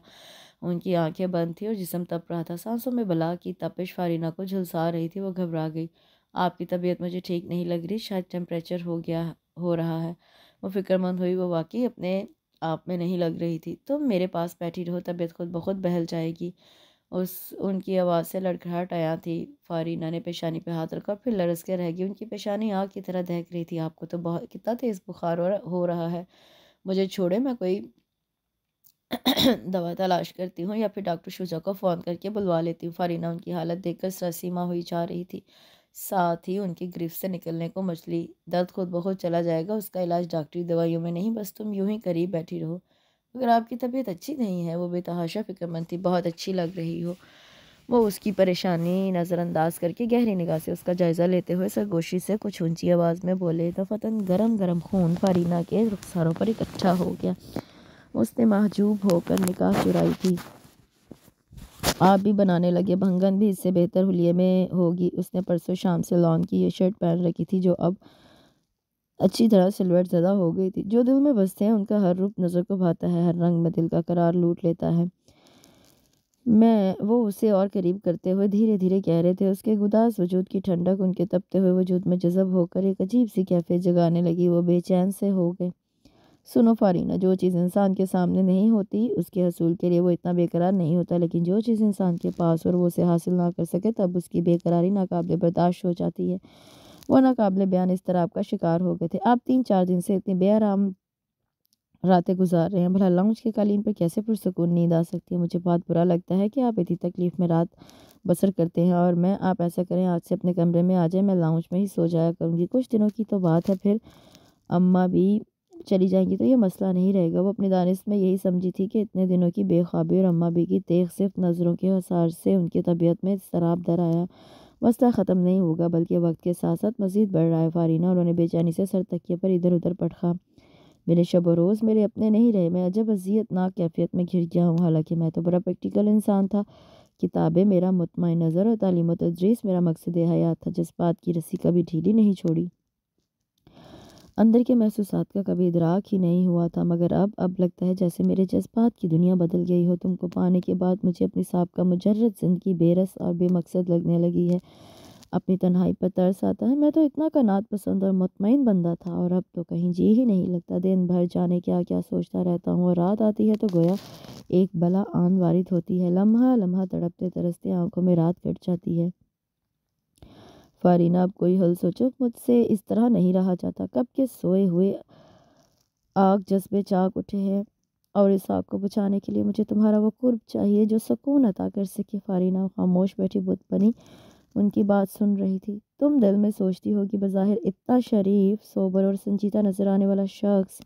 उनकी आँखें बंद थी और जिसम तप रहा था। सांसों में बला की तपिश फारीना को झुलसा रही थी, वो घबरा गई। आपकी तबीयत मुझे ठीक नहीं लग रही, शायद टेम्परेचर हो गया, हो रहा है। वो फिक्रमंद हुई, वो वाकई अपने आप में नहीं लग रही थी। तुम मेरे पास बैठी रहो, तबीयत खुद बहुत बहल जाएगी। उस, उनकी आवाज़ से लड़खड़ाहट आया थी। फारीना ने पेशानी पे हाथ रखा फिर लरस के रह गई। उनकी पेशानी आग की तरह दहक रही थी। आपको तो बहुत, कितना तेज़ बुखार हो रहा, है मुझे छोड़े, मैं कोई दवा तलाश करती हूँ या फिर डॉक्टर शुजा को फ़ोन करके बुलवा लेती हूँ। फारीना उनकी हालत देखकर सरसीमा हुई जा रही थी। साथ ही उनकी ग्रिफ से निकलने को मछली दर्द खुद बहुत चला जाएगा। उसका इलाज डॉक्टरी दवाइयों में नहीं, बस तुम यूँ ही करीब बैठी रहो। अगर आपकी तबीयत अच्छी नहीं है, वो बेतहाशा फिक्रमंद थी, बहुत अच्छी लग रही हो, वो उसकी परेशानी नज़रअंदाज करके गहरी निगाह से उसका जायज़ा लेते हुए सरगोशी से कुछ ऊँची आवाज़ में बोले दफतन गरम गरम खून फारीना के रुखसारों पर इकट्ठा हो गया। उसने महजूब होकर निकाह चुराई थी। आप भी बनाने लगे, भंगन भी इससे बेहतर हुलिये में होगी। उसने परसों शाम से लॉन की ये शर्ट पहन रखी थी, जो अब अच्छी तरह सिलवट ज़्यादा हो गई थी। जो दिल में बसते हैं, उनका हर रूप नज़र को भाता है, हर रंग में दिल का करार लूट लेता है। मैं, वो उसे और करीब करते हुए धीरे धीरे कह रहे थे, उसके गुदास वजूद की ठंडक, उनके तपते हुए वजूद में जज़ब होकर एक अजीब सी कैफियत जगाने लगी, वो बेचैन से हो गए। सुनो फारीना, जो चीज़ इंसान के सामने नहीं होती, उसके हसूल के लिए वो इतना बेकरार नहीं होता, लेकिन जो चीज़ इंसान के पास और वो उसे हासिल ना कर सके, तब उसकी बेकरारी नाकाबले बर्दाश्त हो जाती है। वो नाकबले बयान इस तरह आपका शिकार हो गए थे। आप तीन चार दिन से इतनी बेआराम रातें गुजार रहे हैं। भला लाउंज के कालीन पर कैसे पुरसकून नींद आ सकती है? मुझे बहुत बुरा लगता है कि आप इतनी तकलीफ़ में रात बसर करते हैं और मैं, आप ऐसा करें, आज से अपने कमरे में आ जाए, मैं लाउंज में ही सो जाया करूँगी। कुछ दिनों की तो बात है, फिर अम्मा भी चली जाएँगी तो ये मसला नहीं रहेगा। वो अपनी दानिश में यही समझी थी कि इतने दिनों की बेख्वाबी और अम्मा भी की तेग सिर्फ़ नज़रों के हसार से उनकी तबीयत में शराब दर आया। मसला ख़त्म नहीं होगा, बल्कि वक्त के साथ साथ मज़ीद बढ़ रहा है। फारीना उन्होंने बेचैनी से सर तकिए पर इधर उधर पटखा। मेरे शब रोज़ मेरे अपने नहीं रहे, मैं अजब अजियतनाक कैफियत में घिर गया हूँ। हालाँकि मैं तो बड़ा प्रैक्टिकल इंसान था। किताबें मेरा मतम नज़र और तलीम तदरीस मेरा मकसद हयात था, जिस बात की रस्सी कभी ढीली नहीं छोड़ी। अंदर के महसूस का कभी इदराक ही नहीं हुआ था, मगर अब अब लगता है जैसे मेरे जज्बात की दुनिया बदल गई हो। तुमको पाने के बाद मुझे अपनी सबका मुजरद ज़िंदगी बेरस और बेमकसद लगने लगी है। अपनी तन्हाई पर तरस आता है। मैं तो इतना कनात पसंद और मुतमिन बंदा था और अब तो कहीं जी ही नहीं लगता। दिन भर जाने क्या क्या सोचता रहता हूँ और रात आती है तो गोया एक बला आन वारिद होती है। लम्हा लम्हा तड़पते तरसते आँखों में रात कट जाती है। फारीना अब कोई हल सोचो। मुझसे इस तरह नहीं रहा जाता। कब के सोए हुए आग जज्बे चाक उठे हैं। और इस आग को बचाने के लिए मुझे तुम्हारा वो कुर्ब चाहिए जो सुकून अता कर सके, फारीना। खामोश बैठी बुत बनी, उनकी बात सुन रही थी। तुम दिल में सोचती हो कि बज़ाहिर इतना शरीफ, सोबर और संजीदा नज़र आने वाला शख्स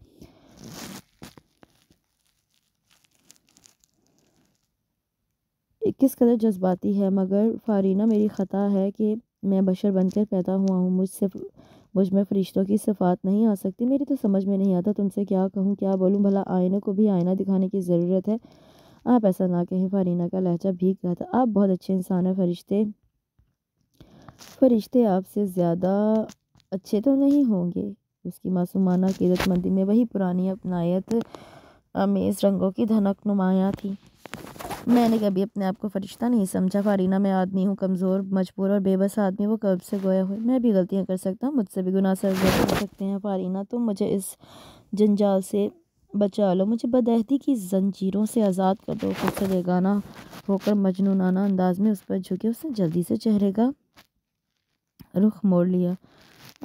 किस कदर जज्बाती है। मगर फारीना, मेरी ख़ता है कि मैं बशर बनकर पैदा हुआ हूँ मुझसे मुझमें फ़रिश्तों की सफ़ात नहीं आ सकती। मेरी तो समझ में नहीं आता तुमसे क्या कहूँ, क्या बोलूँ। भला आईने को भी आईना दिखाने की ज़रूरत है। आप ऐसा ना कहें, फारीना का लहजा भीग रहा था। आप बहुत अच्छे इंसान हैं, फ़रिश्ते। फरिश्ते आपसे ज़्यादा अच्छे तो नहीं होंगे। उसकी मासूमाना कीरतमंदी में वही पुरानी अपनायत अमेज़ रंगों की धनक नुमाया थी। मैंने कभी अपने आप को फरिश्ता नहीं समझा। फारीना, मैं आदमी हूँ, कमज़ोर, मजबूर और बेबस आदमी, वो कब से गोया हुए मैं भी गलतियाँ कर सकता हूँ, मुझसे भी गुनाह सर कर सकते हैं। फारीना, तुम मुझे इस जंजाल से बचा लो, मुझे बदहती की जंजीरों से आज़ाद कर दो, खुद से बेगाना होकर मजनूनाना अंदाज में उस पर झुके, उसने जल्दी से चेहरे का रुख मोड़ लिया।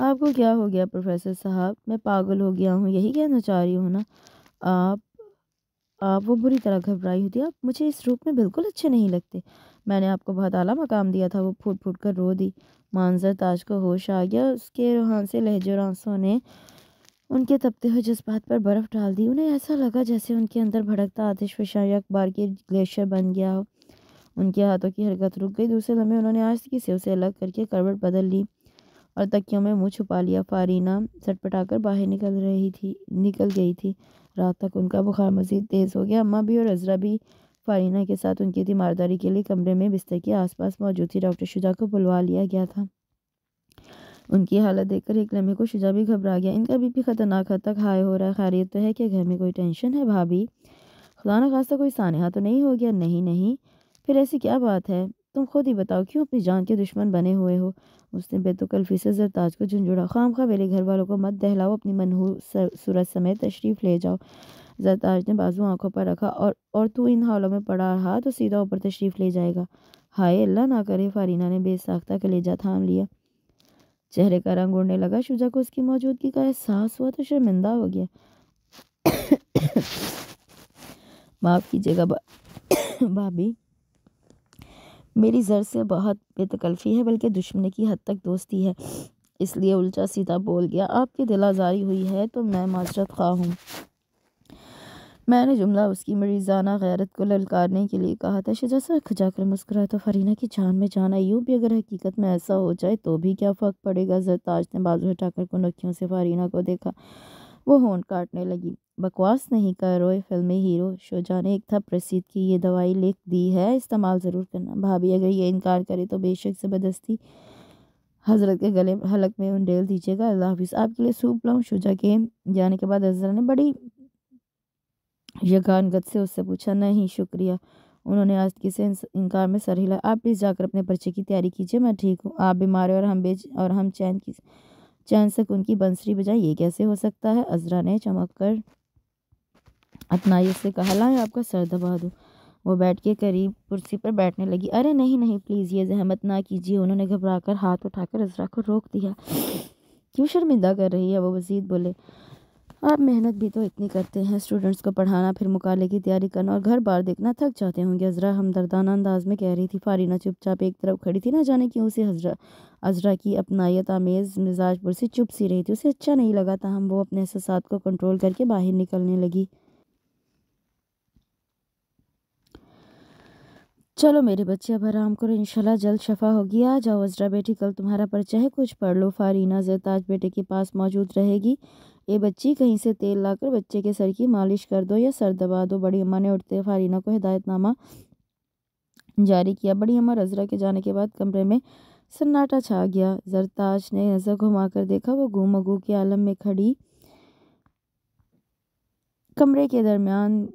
आपको क्या हो गया, प्रोफेसर साहब? मैं पागल हो गया हूँ, यही कहना चाह रही हूँ ना? आप वो बुरी तरह घबराई होती आप मुझे इस रूप में बिल्कुल अच्छे नहीं लगते। मैंने आपको बहुत आला मकाम दिया था, वो फूट फूट कर रो दी। मानजर ताज को होश आ गया, उसके रूहान से लहजे और आँसू ने उनके तपते हुए जज्बात पर बर्फ़ डाल दी। उन्हें ऐसा लगा जैसे उनके अंदर भड़कता आतिश या अखबार के ग्लेशियर बन गया हो। उनके हाथों की हरकत रुक गई। दूसरे लम्हे उन्होंने आस्ती से उसे अलग करके करवट बदल ली और तकियों में मुँह छुपा लिया। फारीना सटपटाकर बाहर निकल रही थी, निकल गई थी। रात तक उनका बुखार मज़ीद तेज़ हो गया। अम्मा भी और अजरा भी फारीना के साथ उनकी तीमारदारी के लिए कमरे में बिस्तर के आसपास मौजूद थी। डॉक्टर शुजा को बुलवा लिया गया था। उनकी हालत देखकर एक लम्हे को शुजा भी घबरा गया। इनका भी, भी ख़तरनाक हद तक हाई हो रहा है। खैरियत तो है कि घर में कोई टेंशन है भाभी? खुदा न खासा कोई सानहा तो नहीं हो गया? नहीं नहीं। फिर ऐसी क्या बात है? तुम खुद ही बताओ, क्यों अपनी जान के दुश्मन बने हुए हो? उसने बेतुकल्फी से जरताज को झुंझुड़ा, खाम खा मेरे घर वालों को मत दहलाओ, अपनी मनहू सूरज समेत तशरीफ़ ले जाओ। जरताज ने बाजू आँखों पर रखा और और तू इन हालों में पड़ा रहा तो सीधा ऊपर तशरीफ़ ले जाएगा। हाय अल्लाह, ना करे फारीना ने बेसाख्ता कलेजा थाम लिया। चेहरे का रंग उड़ने लगा, शुजा को उसकी मौजूदगी का एहसास हुआ तो शर्मिंदा हो गया। [coughs] माफ़ कीजिएगा [coughs] भाभी। मेरी जर से बहुत बेतकल्फ़ी है, बल्कि दुश्मनी की हद तक दोस्ती है। इसलिए उल्टा सीधा बोल गया, आपकी दिल आज़ारी हुई है तो मैं माजरत खा हूँ। मैंने जुमला उसकी मरीजाना गैरत को ललकारने के लिए कहा था शुजा से जाकर मुस्कुराया तो फरीना की जान में जाना यूँ भी अगर हकीकत में ऐसा हो जाए तो भी क्या फ़र्क पड़ेगा? जरताज ने बाजू हटाकर कुनखियों से फरीना को देखा। वो होंठ काटने लगी। बकवास नहीं कर रोए फिल्मी हीरो। शुजा ने एक था प्रसिद्ध की ये दवाई लिख दी है, इस्तेमाल ज़रूर करना। भाभी, अगर ये इनकार करे तो बेशक ज़बरदस्ती हज़रत के गले, हलक में उंडेल दीजिएगा। अल्लाह हाफिज़। आपके लिए सूप लाऊं? शुजा के जाने के बाद अजरा ने बड़ी यगानगत से उससे पूछा, नहीं, शुक्रिया। उन्होंने आज किसी इनकार में सर हिला आप प्लीज़ जाकर अपने पर्चे की तैयारी कीजिए, मैं ठीक हूँ। आप बीमार और हम बेच, और हम चैन की चैन उनकी बंसरी बजाए, ये कैसे हो सकता है? अजरा ने चमक कर अपना से कहा, लाए आपका सर दबा दूँ। वो बैठ के करीब कुर्सी पर बैठने लगी। अरे नहीं नहीं प्लीज़ ये जहमत ना कीजिए। उन्होंने घबरा कर हाथ उठाकर अजरा को रोक दिया। क्यों शर्मिंदा कर रही है? वो वजीद बोले। आप मेहनत भी तो इतनी करते हैं, स्टूडेंट्स को पढ़ाना, फिर मुकाले की तैयारी करना और घर बार देखना थक जाते होंगे। अजरा हमदर्दाना अंदाज में कह रही थी फारीना चुपचाप एक तरफ़ खड़ी थी ना जाने क्यों उसे हजरा अजरा की अपनायत आमेज़ मिजाज पर से चुप सी रही थी, उसे अच्छा नहीं लगा था। हम वो अपने एहसास को कंट्रोल करके बाहर निकलने लगी। चलो मेरे बच्चे, अब आराम करो। इंशाल्लाह जल्द शफा होगी। आ जाओ अजरा बेटी, कल तुम्हारा परिचय है। कुछ पढ़ लो। फारीना जरताज बेटे के पास मौजूद रहेगी। ये बच्ची, कहीं से तेल लाकर बच्चे के सर की मालिश कर दो या सर दबा दो। बड़ी अम्मा ने उठते फारीना को हिदायतनामा जारी किया। बड़ी अम्मा रजरा के जाने के बाद कमरे में सन्नाटा छा गया। जरताज ने नज़र घुमाकर देखा, वो गुमगू के आलम में खड़ी कमरे के दरमियान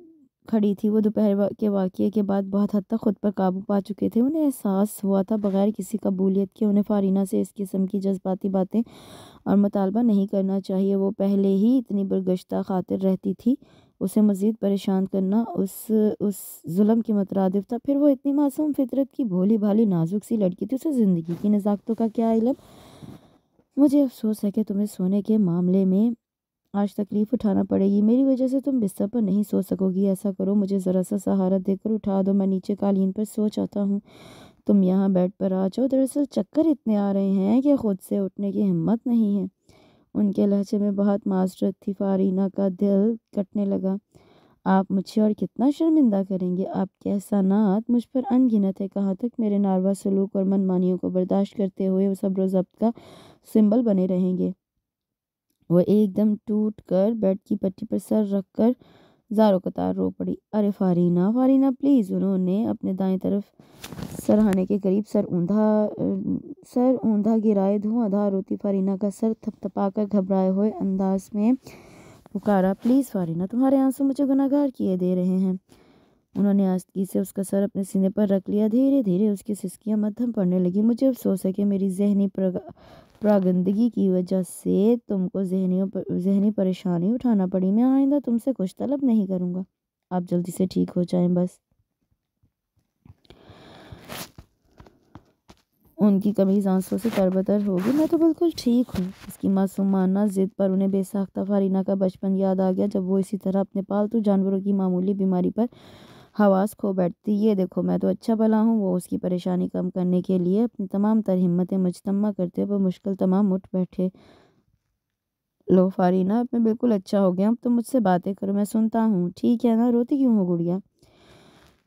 खड़ी थी, वो दोपहर के वाक़े के बाद बहुत हद तक ख़ुद पर काबू पा चुके थे। उन्हें एहसास हुआ था बग़ैर किसी कबूलियत के, उन्हें फारीना से इस किस्म की जज्बाती बातें और मुतालबा नहीं करना चाहिए। वो पहले ही इतनी बरगश्ता खातिर रहती थी, उसे मज़ीद परेशान करना, उस उस जुल्म के मतरद था। फिर वो इतनी मासूम फितरत की भोली भाली नाजुक सी लड़की थी, उसे ज़िंदगी की नज़ाकतों का क्या इलम? मुझे अफसोस है कि तुम्हें सोने के मामले में आज तकलीफ़ उठाना पड़ेगी। मेरी वजह से तुम बिस्तर पर नहीं सो सकोगी। ऐसा करो, मुझे ज़रा सा सहारा देकर उठा दो। मैं नीचे कालीन पर सो चाहता हूँ। तुम यहाँ बेड पर आ जाओ। दरअसल चक्कर इतने आ रहे हैं कि ख़ुद से उठने की हिम्मत नहीं है। उनके लहजे में बहुत माजरत थी। फारीना का दिल कटने लगा। आप मुझे और कितना शर्मिंदा करेंगे। आपके एहसानात मुझ पर अनगिनत है। कहाँ तक मेरे नारवा सलूक और मनमानियों को बर्दाश्त करते हुए वो सब्र ज़ब्त का सिंबल बने रहेंगे। वह एकदम टूट कर बेड की पट्टी पर सर रख कर ज़ारो कतार रो पड़ी। अरे फारीना फारीना प्लीज़ उन्होंने अपने दाएँ तरफ़ सरहाने के करीब सर ऊंधा सर ऊंधा गिराए धुआंधार रोती फारीना का सर थपथपा कर घबराए हुए अंदाज में पुकारा प्लीज़ फारीना, तुम्हारे आँसू मुझे गुनागार किए दे रहे हैं। उन्होंने आस्ती से उसका सर अपने सीने पर रख लिया। धीरे धीरे उसकी सिस्कियाँ मध्यम पड़ने लगी। मुझे अफसोस है कि मेरी जहनी प्रागंदगी की वजह से तुमको जहनियों पर, जहनी परेशानी उठाना पड़ी। मैं आइंदा तुमसे कुछ तलब नहीं करूँगा। आप जल्दी से ठीक हो जाएँ बस। उनकी कमीज़ आँसू से तरबतर होगी, मैं तो बिल्कुल ठीक हूँ। इसकी मासूमाना ज़िद पर, उन्हें बेसाख्ता फारीना का बचपन याद आ गया जब वो इसी तरह अपने पालतू जानवरों की मामूली बीमारी पर हवास खो बैठती, ये देखो, मैं तो अच्छा भला हूँ। वो उसकी परेशानी कम करने के लिए अपनी तमाम तर हिम्मतें मुजतमा करते हुए मुश्किल तमाम उठ बैठे। लो फारीना, अब मैं बिल्कुल अच्छा हो गया अब तुम मुझसे बातें करो, मैं सुनता हूँ। ठीक है ना? रोती क्यों हो गुड़िया?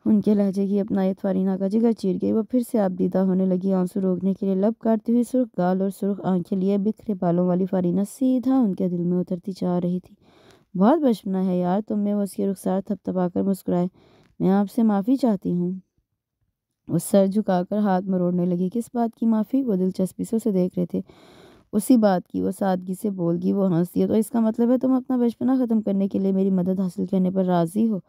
उनके लहजे की अपनायत फारीना का जिगर चीर गई। वो फिर से आप दीदा होने लगी, आँसू रोकने के लिए लब काटती हुई सुर्ख गाल और सुर्ख आँखें लिए बिखरे बालों वाली फारीना सीधा उनके दिल में उतरती जा रही थी। बहुत बचपना है यार, तुम में वो उसकी रुखसार थपथपा कर मुस्कुराए। मैं आपसे माफ़ी चाहती हूँ। वो सर झुकाकर हाथ मरोड़ने लगी, किस बात की माफ़ी? वो दिलचस्पी से उसे देख रहे थे। उसी बात की, वो सादगी से बोलगी, वो हंस दिया तो इसका मतलब है तुम अपना बचपना ख़त्म करने के लिए मेरी मदद हासिल करने पर राज़ी हो?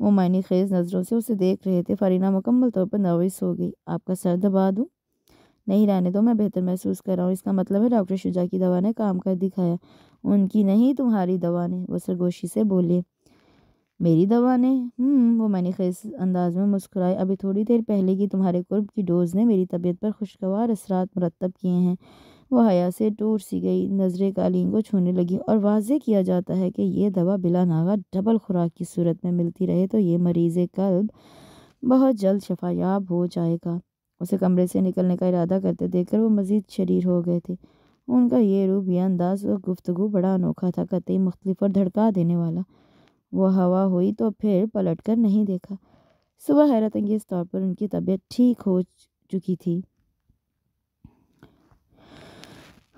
वो मायनी खेज नज़रों से उसे देख रहे थे। फरीना मुकम्मल तौर पर नर्वस हो गई। आपका सर दबा दूँ? नहीं रहने दो, मैं बेहतर महसूस कर रहा हूँ। इसका मतलब है डॉक्टर शुजा की दवा ने काम कर दिखाया। उनकी नहीं, तुम्हारी दवा ने। वो सरगोशी से बोले। मेरी दवा ने? हम्म, वो मैंने खेस अंदाज में मुस्कुराए अभी थोड़ी देर पहले की तुम्हारे कुर्ब की डोज़ ने मेरी तबीयत पर खुशगवार असरात मुरतब किए हैं। वह हया से टूट सी गई नज़रें कालीन को छूने लगी और वाजे किया जाता है कि ये दवा बिला नागा डबल खुराक की सूरत में मिलती रहे तो ये मरीज़ कल्ब बहुत जल्द शफायाब हो जाएगा। उसे कमरे से निकलने का इरादा करते देखकर वो मज़ीद शरीर हो गए थे। उनका ये रूप यह अंदाज और गुफ्तगु बड़ा अनोखा था कतई मुख्तलिफ़ और धड़का देने वाला। वह हवा हुई तो फिर पलट कर नहीं देखा। सुबह हैरत अंगेज़ तौर पर उनकी तबीयत ठीक हो चुकी थी।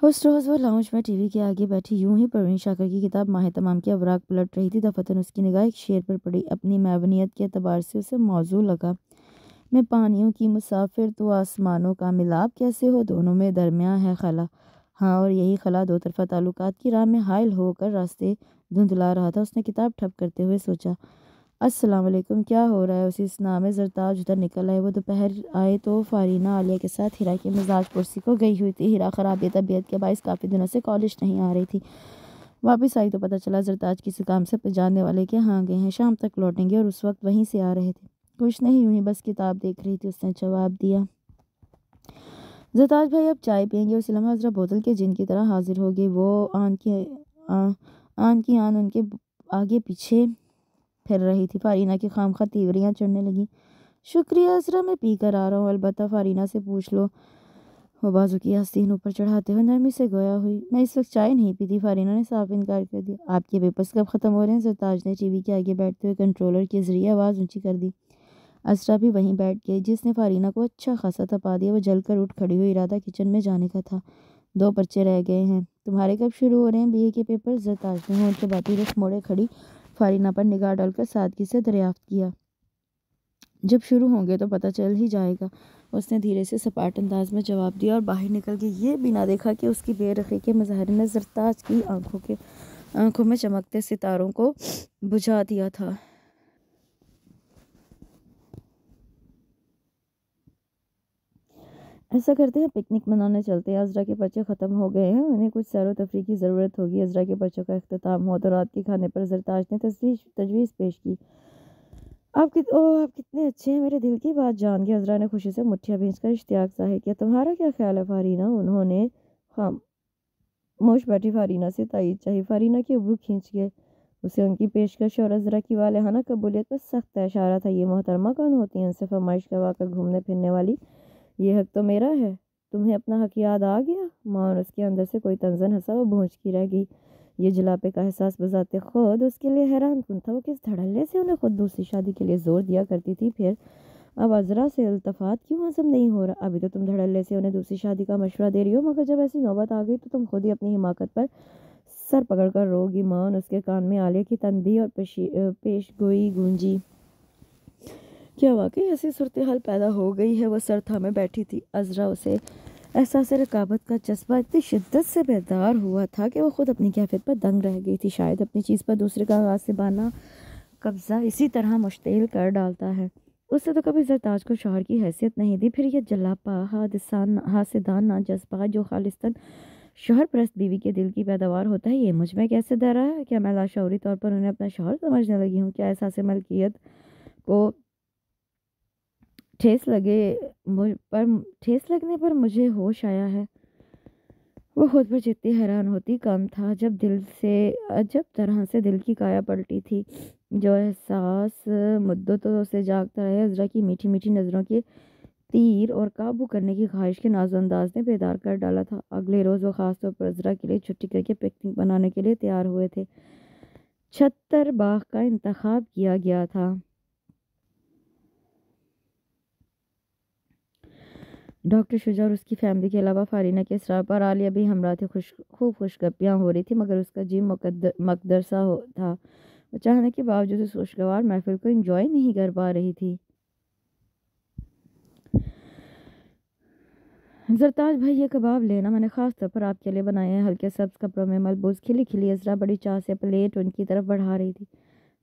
उस रोज़ वो लाउंज में टीवी के आगे बैठी यूँ ही परवीन शाकर की किताब माह तमाम की अवराक पलट रही थी। दफतन उसकी निगाह एक शेर पर पड़ी। अपनी मैवनीत के अतबार से उसे मौजू लगा। मैं पानियों की मुसाफिर तो आसमानों का मिलाप कैसे हो? दोनों में दरमियान है खला। हाँ और यही खला दो तरफा ताल्लुकात की राह में हायल होकर रास्ते धुंधला रहा था। उसने किताब ठप करते हुए सोचा, अस्सलाम वालेकुम, क्या हो रहा है? उसी स्ना में जरताज उधर निकल आए वो दोपहर आए तो फारीना आलिया के साथ हिरा की मिजाज पुरसी को गई हुई थी। हिरा ख़राब तबीयत के बायस काफ़ी दिनों से कॉलेज नहीं आ रही थी। वापस आई तो पता चला जरताज किसी काम से जानने वाले के हाँ गए हैं। शाम तक लौटेंगे और उस वक्त वहीं से आ रहे थे। कुछ नहीं हुई, बस किताब देख रही थी। उसने जवाब दिया जरताज भाई, अब चाय पियेंगे उस लम्हा हजरा बोतल के जिन की तरह हाजिर हो गई वो आन की आन की आन उनके आगे पीछे फिर रही थी। फारीना की खाम खा तीवरियाँ चढ़ने लगी। शुक्रिया असरा मैं पी कर आ रहा हूँ अलबत् फारीना से पूछ लो। वो बाजू की आस्तीन ऊपर चढ़ाते हुए नरमी से गोया हुई। मैं इस वक्त चाय नहीं पीती, फारीना ने साफ़ इनकार कर दिया। आपके पेपर्स कब ख़त्म हो रहे हैं? सरताज ने टीवी के आगे बैठते हुए कंट्रोलर के ज़रिए आवाज़ ऊँची कर दी। असरा भी वहीं बैठ गई, जिसने फारीना को अच्छा खासा तपा दिया। वो जलकर उठ खड़ी हुई, इरादा किचन में जाने का था। दो पर्चे रह गए हैं। तुम्हारे कब शुरू हो रहे हैं? बीए के पेपर जरताज ने होंठ के बाती रुख मोड़े खड़ी फारीना पर निगाह डालकर सादगी से दरियाफ्त किया। जब शुरू होंगे तो पता चल ही जाएगा। उसने धीरे से सपाट अंदाज में जवाब दिया और बाहर निकल के ये बिना देखा कि उसकी बेरखी के मज़ाहर ने जरताज की आँखों के, आँखों में चमकते सितारों को बुझा दिया था। ऐसा करते हैं, पिकनिक मनाने चलते हैं, अजरा के पर्चे ख़त्म हो गए हैं, उन्हें कुछ सैर तफरी की ज़रूरत होगी। अजरा के पर्चों का अख्ताम हुआ तो रात के खाने पर जरताज ने तजवीज़ तजवीज़ पेश की। आप कित, ओ, आप कितने अच्छे हैं, मेरे दिल की बात जान के अजरा ने खुशी से मुठिया भेज कर इश्तियाक ज़ाहिर किया। तुम्हारा क्या ख्याल है फारीना? उन्होंने खाम मोश बैठी फारीना से ताइद चाहिए फारीना की उब्रू खींच गए उसे उनकी पेशकश और अजरा की वाले हाना कबूलियत पर सख्त इशारा था। ये मोहतरमा कौन होती हैं? उनसे फरमाइश करवा कर घूमने फिरने वाली ये हक तो मेरा है। तुम्हें अपना हक याद आ गया? माँ और उसके अंदर से कोई तंजन हंसा वो भूंज की रह गई। ये जलापे का एहसास बजाते खुद उसके लिए हैरान कन था। वो किस धड़ल्ले से उन्हें खुद दूसरी शादी के लिए ज़ोर दिया करती थी? फिर, अब अजरा से अल्तफात क्यों हासिल नहीं हो रहा? अभी तो तुम धड़ल्ले से उन्हें दूसरी शादी का मशवरा दे रही हो, मगर जब ऐसी नौबत आ गई तो तुम खुद ही अपनी हिमाकत पर सर पकड़ कर रोगी मान उसके कान में आलिया की तनबी और पेश गोई गूंजी। क्या वाकई ऐसी सूरत हाल पैदा हो गई है? वह सर थामे बैठी थी। अजरा उसे एहसास रकाबत का जज्बा इतनी शिद्दत से बेदार हुआ था कि वह खुद अपनी कैफियत पर दंग रह गई थी। शायद अपनी चीज़ पर दूसरे का आगाज़ से बाना कब्ज़ा इसी तरह मुश्तिल कर डालता है। उससे तो कभी जरताज को शोहर की हैसियत नहीं दी। फिर यह जलापा हादिसान हासिदाना जज्बा जो खालिस्तान शोहर परस्त बीवी के दिल की पैदावार होता है, ये मुझमें कैसे दरा है? क्या मैं लाशौरी तौर पर उन्हें अपना शोहर समझने लगी हूँ? क्या एहसास मलकियत को ठेस लगे पर ठेस लगने पर मुझे होश आया है। वो खुद पर जितनी हैरान होती, कम था। जब दिल से अजब तरह से दिल की काया पलटी थी, जो एहसास, मुद्दतों से जागता रहे, अजरा की मीठी मीठी नज़रों के तीर और काबू करने की ख्वाहिश के नाजो अंदाज ने बेदार कर डाला था। अगले रोज़ वो ख़ास तौर पर अजरा के लिए छुट्टी करके पिकनिक बनाने के लिए तैयार हुए थे। छत्तर बाग का इंतखब किया गया था। डॉक्टर शुजा और उसकी फैमिली के अलावा फारीना के इसरार पर आलिया भी हमरा थे खुश, खूब खुशगपियाँ हो रही थी, मगर उसका जी मकदर सा हो, था। वो चाहने के बावजूद उस खुशगवार महफिल को इंजॉय नहीं कर पा रही थी। जरताज भाई, ये कबाब लेना मैंने ख़ास तौर पर आपके लिए बनाए हैं, हल्के सब्ज़ कपड़ों में मलबूज खिली खिली इसरा बड़ी चाह से प्लेट उनकी तरफ़ बढ़ा रही थी।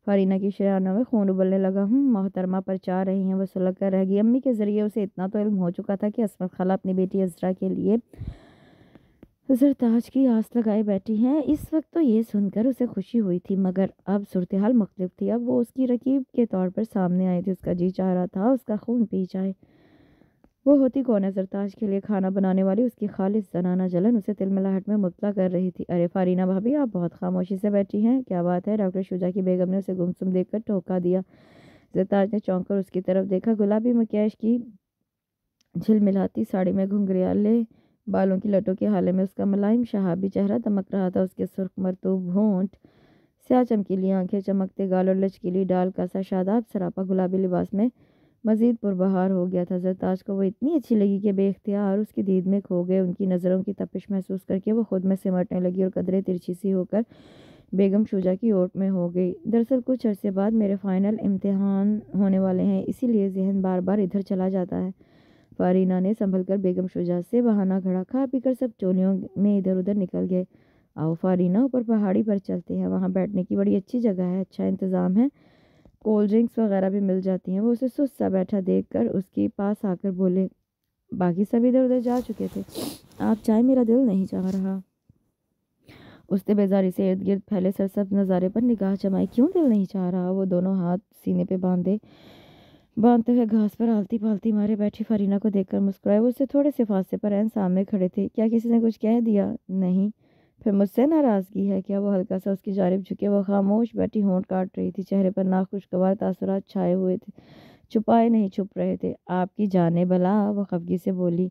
फरीना की शरानों में खून उबलने लगा। हूँ मोहतरमा पर चाह रही हैं वह सुलग कर रह गई। अम्मी के ज़रिए उसे इतना तो इल्म हो चुका था कि असमत खाला अपनी बेटी अजरा के लिए सरताज की आस लगाए बैठी हैं। इस वक्त तो ये सुनकर उसे खुशी हुई थी, मगर अब सूरत हाल मुख्तलिफ़ थी। अब वो उसकी रकीब के तौर पर सामने आई थी। उसका जी चाह रहा था, उसका खून पी जाए। वो होती कौन है? सरताज के लिए खाना बनाने वाली, उसकी खालिश जनाना जलन, उसे तिलमिलाहट में मुबला कर रही थी। अरे फारीना भाभी, आप बहुत खामोशी से बैठी हैं। क्या बात है? डॉक्टर शुजा की बेगम ने उसे गुमसुम देखकर टोका दिया। सरताज ने चौंक कर उसकी तरफ़ देखा। गुलाबी मकैश की झिलमिलाती साड़ी में घुंघरियाले बालों की लटों के हाले में उसका मुलायम शहाबी चेहरा दमक रहा था। उसके सुर्ख मरतूब होंठ स्या चमकीली आँखें, चमकते गाल और लचकीली डाल का सा शादाब, सरापा गुलाबी लिबास में मज़ीद पुरबहार हो गया था। जरताज को वो इतनी अच्छी लगी कि बेख्तियार उसकी दीद में खो गए। उनकी नज़रों की तपिश महसूस करके वो खुद में सिमटने लगी और कदरे तिरछी सी होकर बेगम शुजा की ओट में हो गई। दरअसल कुछ अरसे बाद मेरे फ़ाइनल इम्तहान होने वाले हैं, इसीलिए जहन बार बार इधर चला जाता है। फारीना ने संभल कर बेगम शुजा से बहाना खड़ा खा पी कर सब चोलियों में इधर उधर निकल गए। आओ फारीना, ऊपर पहाड़ी पर चलते हैं। वहाँ बैठने की बड़ी अच्छी जगह है अच्छा इंतज़ाम है। कोल्ड ड्रिंक्स वगैरह भी मिल जाती हैं। वो उसे सुस्त बैठा देखकर उसके पास आकर बोले, बाकी सब इधर उधर जा चुके थे। आप चाहे मेरा दिल नहीं चाह रहा उसने बेजारी से इर्द गिर्द फैले सरसब नज़ारे पर निगाह जमाई। क्यों दिल नहीं चाह रहा? वो दोनों हाथ सीने पे बांधे, बांधते हुए घास पर आलती पालती मारे बैठी फरीना को देखकर मुस्कुराए। वो उससे थोड़े से फासले पर एन सामने खड़े थे। क्या किसी ने कुछ कह दिया? नहीं। फिर मुझसे नाराज़गी है क्या वो हल्का सा उसकी जानब झुके, वो खामोश बैठी होंठ काट रही थी, चेहरे पर नाखुशगवार तासुरात छाए हुए थे। छुपाए नहीं छुप रहे थे। आपकी जाने भला, वो खफगी से बोली।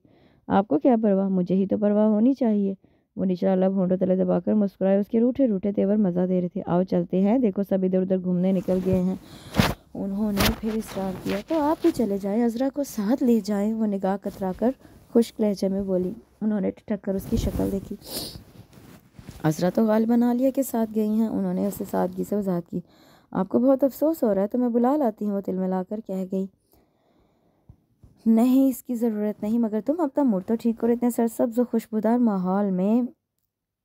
आपको क्या परवाह? मुझे ही तो परवाह होनी चाहिए। वो निचला लब होंठों तले दबाकर मुस्कुराए। उसके रूठे रूठे तेवर मज़ा दे रहे थे। आओ चलते हैं। देखो सब इधर उधर घूमने निकल गए हैं। उन्होंने फिर इसरार किया तो आप भी चले जाएँ। अजरा को साथ ले जाएँ। वो निगाह कतरा कर खुश्क लहजे में बोली। उन्होंने ठिठक कर उसकी शक्ल देखी। असरा तो गालिबन आलिया के साथ गई हैं। उन्होंने उसे सादगी से वजाहत की। आपको बहुत अफसोस हो रहा है तो मैं बुला लाती हूँ वो तिल मिलाकर, कह गई। नहीं, इसकी ज़रूरत नहीं, मगर तुम अपना मूड तो ठीक करो, इतने सरसब्ज खुशबूदार माहौल में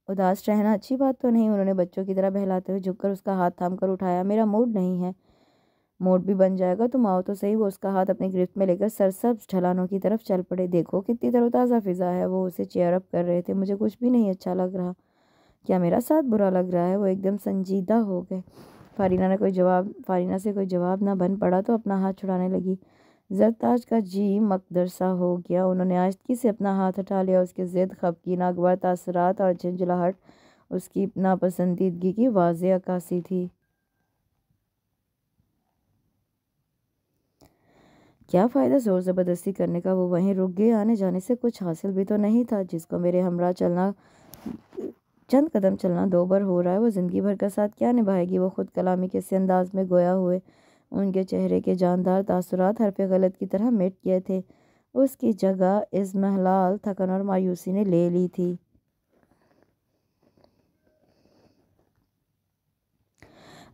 उदास रहना अच्छी बात तो नहीं। उन्होंने बच्चों की तरह बहलाते हुए झुककर उसका हाथ थाम कर उठाया। मेरा मूड नहीं है। मूड भी बन जाएगा, तुम आओ तो सही। वो उसका हाथ अपनी गिरफ्त में लेकर सरसब्ज ढलानों की तरफ़ चल पड़े। देखो कितनी तरोताज़ा फ़िज़ा है। वो उसे चेयर अप कर रहे थे। मुझे कुछ भी नहीं अच्छा लग रहा। क्या मेरा साथ बुरा लग रहा है? वो एकदम संजीदा हो गए। फारीना ने कोई जवाब, फारीना से कोई जवाब ना बन पड़ा तो अपना हाथ छुड़ाने लगी। जरताज का जी मकदर सा हो गया, उन्होंने आश्की से अपना हाथ हटा लिया। उसके ज़िद खपकी नागवार, तासरात और झंझलाहट, उसकी नापसंदीदगी की वाज अक्सी थी। क्या फ़ायदा ज़ोर ज़बरदस्ती करने का? वो वहीं रुक गए। आने जाने से कुछ हासिल भी तो नहीं था, जिसको मेरे हमरा चलना चंद कदम चलना दो बार हो रहा है। वो ज़िंदगी भर का साथ क्या निभाएगी? वो ख़ुद कलामी के से अंदाज में गोया हुए, उनके चेहरे के जानदार तासुरात हरफ गलत की तरह मिट गए थे। उसकी जगह इस महलाल थकन और मायूसी ने ले ली थी।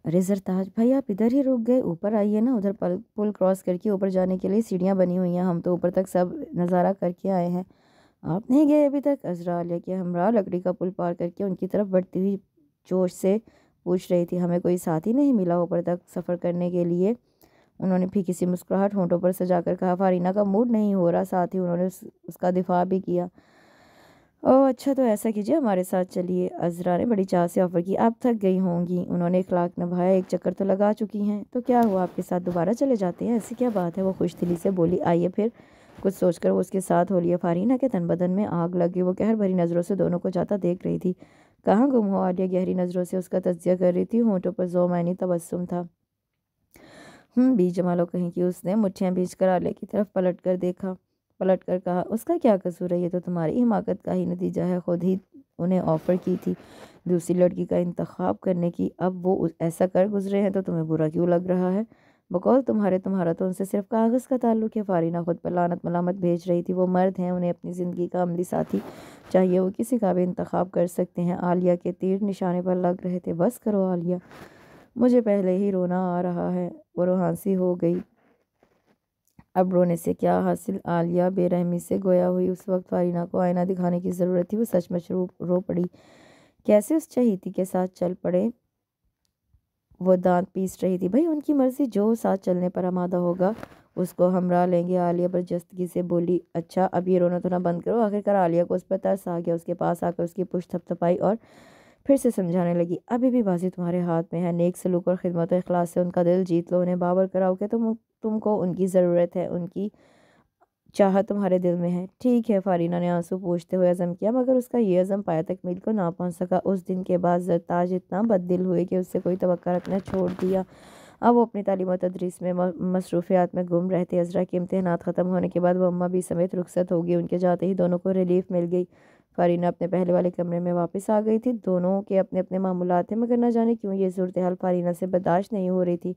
अरे जरताज भाई, आप इधर ही रुक गए। ऊपर आइए ना, उधर पुल क्रॉस करके ऊपर जाने के लिए सीढ़ियाँ बनी हुई हैं। हम तो ऊपर तक सब नज़ारा करके आए हैं। आप नहीं गए अभी तक अजरा लेके हमरा लकड़ी का पुल पार करके उनकी तरफ़ बढ़ती हुई जोश से पूछ रही थी हमें कोई साथी नहीं मिला ऊपर तक सफ़र करने के लिए? उन्होंने भी किसी मुस्कुराहट होंठों पर सजा कर कहा फारीना का मूड नहीं हो रहा साथ ही उन्होंने उस, उसका दिफा भी किया। ओह अच्छा तो ऐसा कीजिए हमारे साथ चलिए। अजरा ने बड़ी चाह से ऑफ़र की आप थक गई होंगी। उन्होंने इखलाक निभाया एक चक्कर तो लगा चुकी हैं। तो क्या हुआ आपके साथ दोबारा चले जाते हैं? ऐसी क्या बात है? वो खुश दिली से बोली आइए फिर। कुछ सोचकर वो उसके साथ हो लिया। फारीना के तन बदन में आग लगी। वो कहर भरी नज़रों से दोनों को जाता देख रही थी। कहाँ गुम हो आलिया? गहरी नज़रों से उसका तजिया कर रही थी। होंठों पर जो मैनी तबस्सुम था। हम्म बीच जमालो कहीं की उसने मुठ्ठियाँ बीच कर आलिया की तरफ़ पलट कर देखा। पलट कर कहा, उसका क्या कसूर है? ये तो तुम्हारी हिमाकत का ही नतीजा है। खुद ही उन्हें ऑफ़र की थी। दूसरी लड़की का इंतखब करने की। अब वो ऐसा कर गुजरे हैं तो तुम्हें बुरा क्यों लग रहा है? बकौल तुम्हारे तुम्हारा तो उनसे सिर्फ़ कागज़ का ताल्लुक है फारीना खुद पर लानत मलामत भेज रही थी। वो मर्द हैं, उन्हें अपनी ज़िंदगी का अमली साथी चाहिए। वो किसी का भी इंतखब कर सकते हैं। आलिया के तीर निशाने पर लग रहे थे, बस करो आलिया, मुझे पहले ही रोना आ रहा है। वो रोहानसी हो गई। अब रोने से क्या हासिल? आलिया बेरहमी से गोया हुई उस वक्त फारीना को आईना दिखाने की ज़रूरत थी। वो सचमुच रो रो पड़ी। कैसे उस चहीती के साथ चल पड़े? वो दांत पीस रही थी। भाई, उनकी मर्ज़ी, जो साथ चलने पर आमादा होगा, उसको हमरा लेंगे। आलिया बरजस्तगी से बोली अच्छा अब ये रोना धोना बंद करो। आखिरकार आलिया को उस पर तरस आ गया। उसके पास आकर उसकी पुश थपथपाई और फिर से समझाने लगी, अभी भी बाजी तुम्हारे हाथ में है। नेक सलूक और ख़िदमत अखलास से उनका दिल जीत लो। उन्हें बाबर कराओ कि तुम तुमको उनकी ज़रूरत है। उनकी चाह तुम्हारे दिल में है। ठीक है, फारीना ने आँसू पूछते हुए अज़म किया, मगर उसका ये अज़म पाया तकमील को ना पहुँच सका। उस दिन के बाद जरताज इतना बददिल हुए कि उससे कोई तो रखना छोड़ दिया। अब वो अपनी तालीम तदरीस में मसरूफियात में गुम रहते। अजरा के इम्तहान ख़त्म होने के बाद वो अम्मा भी समेत रुखसत होगी उनके जाते ही दोनों को रिलीफ मिल गई। फारीना अपने पहले वाले कमरे में वापस आ गई थी। दोनों के अपने अपने मामूलात थे, मगर ना जाने क्यों ये सूरत हाल फारीना से बर्दाश्त नहीं हो रही थी।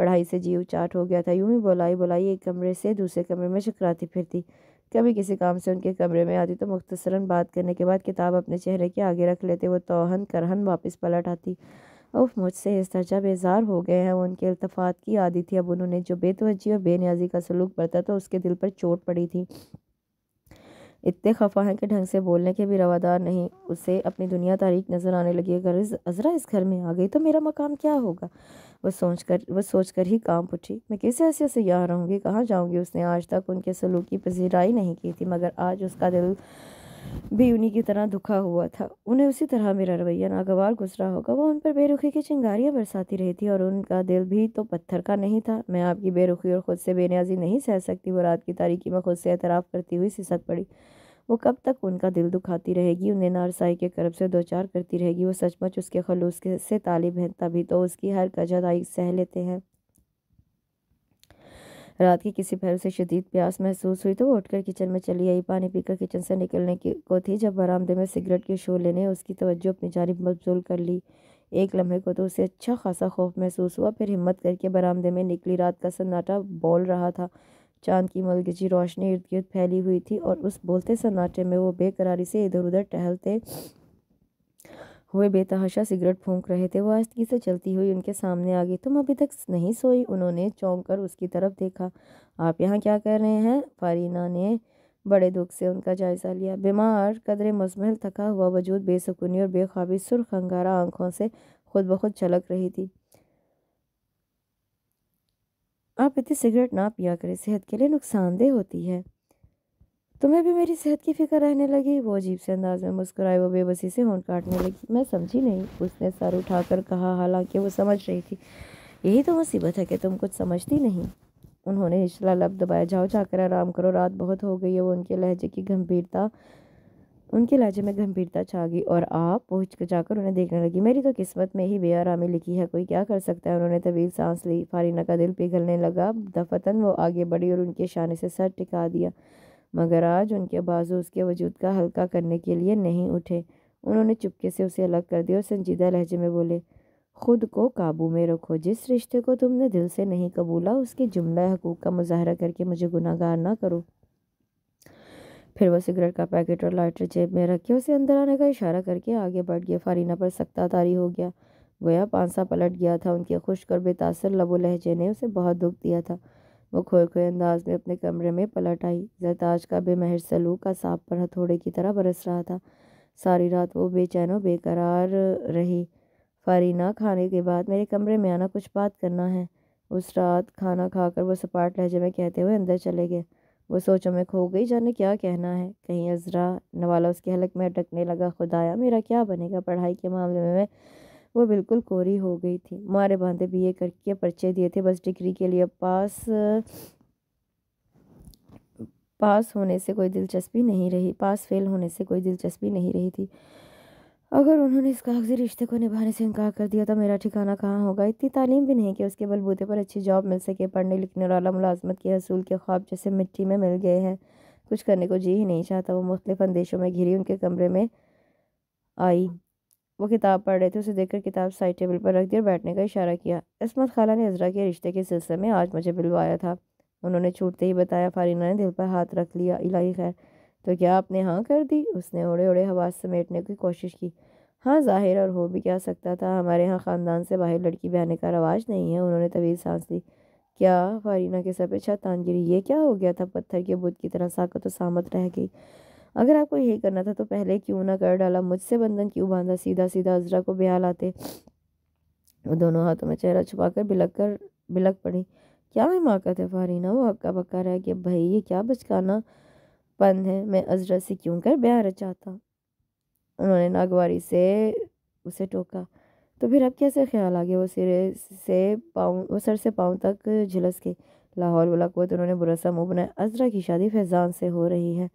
पढ़ाई से जीव चाट हो गया था। यूँ ही बुलाई बुलाई एक कमरे से दूसरे कमरे में चकराती फिरती। कभी किसी काम से उनके कमरे में आती तो मुख्तसरन बात करने के बाद किताब अपने चेहरे के आगे रख लेते, वो तोहन करहन वापस पलट आती। उफ, मुझसे इस तरह बेजार हो गए हैं। उनके अल्तफ़ात की आदि थी। अब उन्होंने जो बेतवजी और बेनियाजी का सलूक बरता था उसके दिल पर चोट पड़ी थी। इतने खफा हैं कि ढंग से बोलने के भी रवादार नहीं। उसे अपनी दुनिया तारीख नज़र आने लगी, अगर इस अजरा इस घर में आ गई तो मेरा मकाम क्या होगा? वह सोच कर वह सोच कर ही काम पूछी, मैं किस हैसियत से यहाँ रहूँगी? कहाँ जाऊँगी? उसने आज तक उनके सलूक की पजीराई नहीं की थी, मगर आज उसका दिल भी उन्हीं की तरह दुखा हुआ था। उन्हें उसी तरह मेरा रवैया नागवार गुजरा होगा। वो उन पर बेरुखी की चिंगारियाँ बरसाती रही थी और उनका दिल भी तो पत्थर का नहीं था। मैं आपकी बेरुखी और ख़ुद से बेनियाजी नहीं सह सकती। वो रात की तारीकी में खुद से एतराफ़ करती हुई सिसक पड़ी। वो कब तक उनका दिल दुखाती रहेगी? उन्हें नारसाई के करब से दो चार करती रहेगी। वो सचमुच उसके खलूस के से तालिब हैं तभी तो उसकी हर कजदाई सह लेते हैं। रात की किसी पहर से शदीद प्यास महसूस हुई तो वो उठकर किचन में चली आई। पानी पीकर किचन से निकलने की को थी, जब बरामदे में सिगरेट के शोले ने उसकी तवज्जो अपनी जानब मबजूल कर ली। एक लम्हे को तो उसे अच्छा खासा खौफ महसूस हुआ, फिर हिम्मत करके बरामदे में निकली। रात का सन्नाटा बोल रहा था। चाँद की मलगजी रोशनी इर्द गिर्द फैली हुई थी और उस बोलते सन्नाटे में वो बेकरारी से इधर उधर टहलते हुए बेतहाशा सिगरेट फूंक रहे थे। वो आस्ती से चलती हुई उनके सामने आ गई। तुम अभी तक नहीं सोई? उन्होंने चौंक कर उसकी तरफ़ देखा। आप यहाँ क्या कर रहे हैं? फारीना ने बड़े दुख से उनका जायज़ा लिया। बीमार, कदरे मजमहल थका हुआ वजूद, बेसुकूनी और बेख्वाबी सुर्ख अंगारा आँखों से खुद ब खुद छलक रही थी। आप इतनी सिगरेट ना पिया करें, सेहत के लिए नुकसानदेह होती है। तुम्हें भी मेरी सेहत की फ़िक्र रहने लगी। वो अजीब से अंदाज में मुस्कुराए वो बेबसी से होंठ काटने लगी। मैं समझी नहीं, उसने सर उठाकर कहा, हालाँकि वो समझ रही थी। यही तो मुसीबत है कि तुम कुछ समझती नहीं। उन्होंने निचला लब दबाया। जाओ, जाकर आराम करो। रात बहुत हो गई है। वो उनके लहजे की गंभीरता, उनके लहजे में गंभीरता छा गई और आप पहुँच जाकर उन्हें देखने लगी। मेरी तो किस्मत में ही बेआरामी लिखी है। कोई क्या कर सकता है? उन्होंने तवील सांस ली। फारीना का दिल पिघलने लगा। दफतन वो आगे बढ़ी और उनके शाने से सर टिका दिया। मगर आज उनके बाजू उसके वजूद का हल्का करने के लिए नहीं उठे। उन्होंने चुपके से उसे अलग कर दिया और संजीदा लहजे में बोले, खुद को काबू में रखो। जिस रिश्ते को तुमने दिल से नहीं कबूला, उसके जुमला हकूक़ का मुजाहरा करके मुझे गुनागार ना करो। फिर वह सिगरेट का पैकेट और लाइटर जेब में रख उसे अंदर आने का इशारा करके आगे बढ़ गया। फारीना पर सख्ता तारी हो गया। गोया पांसा पलट गया था। उनके खुश्क और बेतासर लबो लहजे ने उसे बहुत दुख दिया था। वो खोए खोए अंदाज में अपने कमरे में पलट आई। जरताज का बेमहर सलूक का सांप पर हथौड़े की तरह बरस रहा था। सारी रात वो बेचैन और बेकरार रही। फारीना खाने के बाद मेरे कमरे में आना कुछ बात करना है। उस रात खाना खाकर वो सपाट लहजे में कहते हुए अंदर चले गए। वो सोचों में खो गई, जाने क्या कहना है? कहीं अजरा नवाला उसके हलक में अटकने लगा, खुदाया मेरा क्या बनेगा? पढ़ाई के मामले में मैं वो बिल्कुल कोरी हो गई थी। मारे बांधे बीए करके पर्चे दिए थे, बस डिग्री के लिए। पास पास होने से कोई दिलचस्पी नहीं रही। पास फेल होने से कोई दिलचस्पी नहीं रही थी। अगर उन्होंने इस कागज़ी रिश्ते को निभाने से इनकार कर दिया तो मेरा ठिकाना कहाँ होगा? इतनी तालीम भी नहीं कि उसके बलबूते पर अच्छी जॉब मिल सके, पढ़ने लिखने वाला मुलाजमत के हसूल के ख्वाब जैसे मिट्टी में मिल गए हैं। कुछ करने को जी ही नहीं चाहता। वो मुख्तलिफ़ अंदेशों में घिरी उनके कमरे में आई। वो किताब पढ़ रहे थे, उसे देखकर किताब साइड टेबल पर रख दी और बैठने का इशारा किया। इसमत खाला ने अजरा के रिश्ते के सिलसिले में आज मुझे बिलवाया था। उन्होंने छूटते ही बताया फारीना ने दिल पर हाथ रख लिया, इलाही खैर। तो क्या आपने हाँ कर दी? उसने उड़े उड़े हवास समेटने की कोशिश की। हाँ ज़ाहिर और हो भी क्या सकता था। हमारे यहाँ ख़ानदान से बाहर लड़की बहने का रवाज नहीं है, उन्होंने तवील सांस ली। क्या फारीना के सर छत तान गिरी? ये क्या हो गया था? पत्थर के बुत की तरह साकत और सामत रह गई। अगर आपको यही करना था तो पहले क्यों ना कर डाला, मुझसे बंधन क्यों बांधा सीधा सीधा अजरा को ब्याह लाते। वो दोनों हाथों में चेहरा छुपाकर बिलक कर बिलक पड़ी। क्या मैं हिमाकत है फारीना वो हक्का बक्का रह गया। भाई, ये क्या बचकाना पन है? मैं अजरा से क्यों कर ब्याह रचाता? उन्होंने नागवारी से उसे टोका। तो फिर अब कैसे ख्याल आ गया? वो सिरे से पाँव, वो सर से पाँव तक झुलस के। लाहौर वाला कुत उन्होंने बुरा सा मुँह बनाया। अजरा की शादी फैज़ान से हो रही है।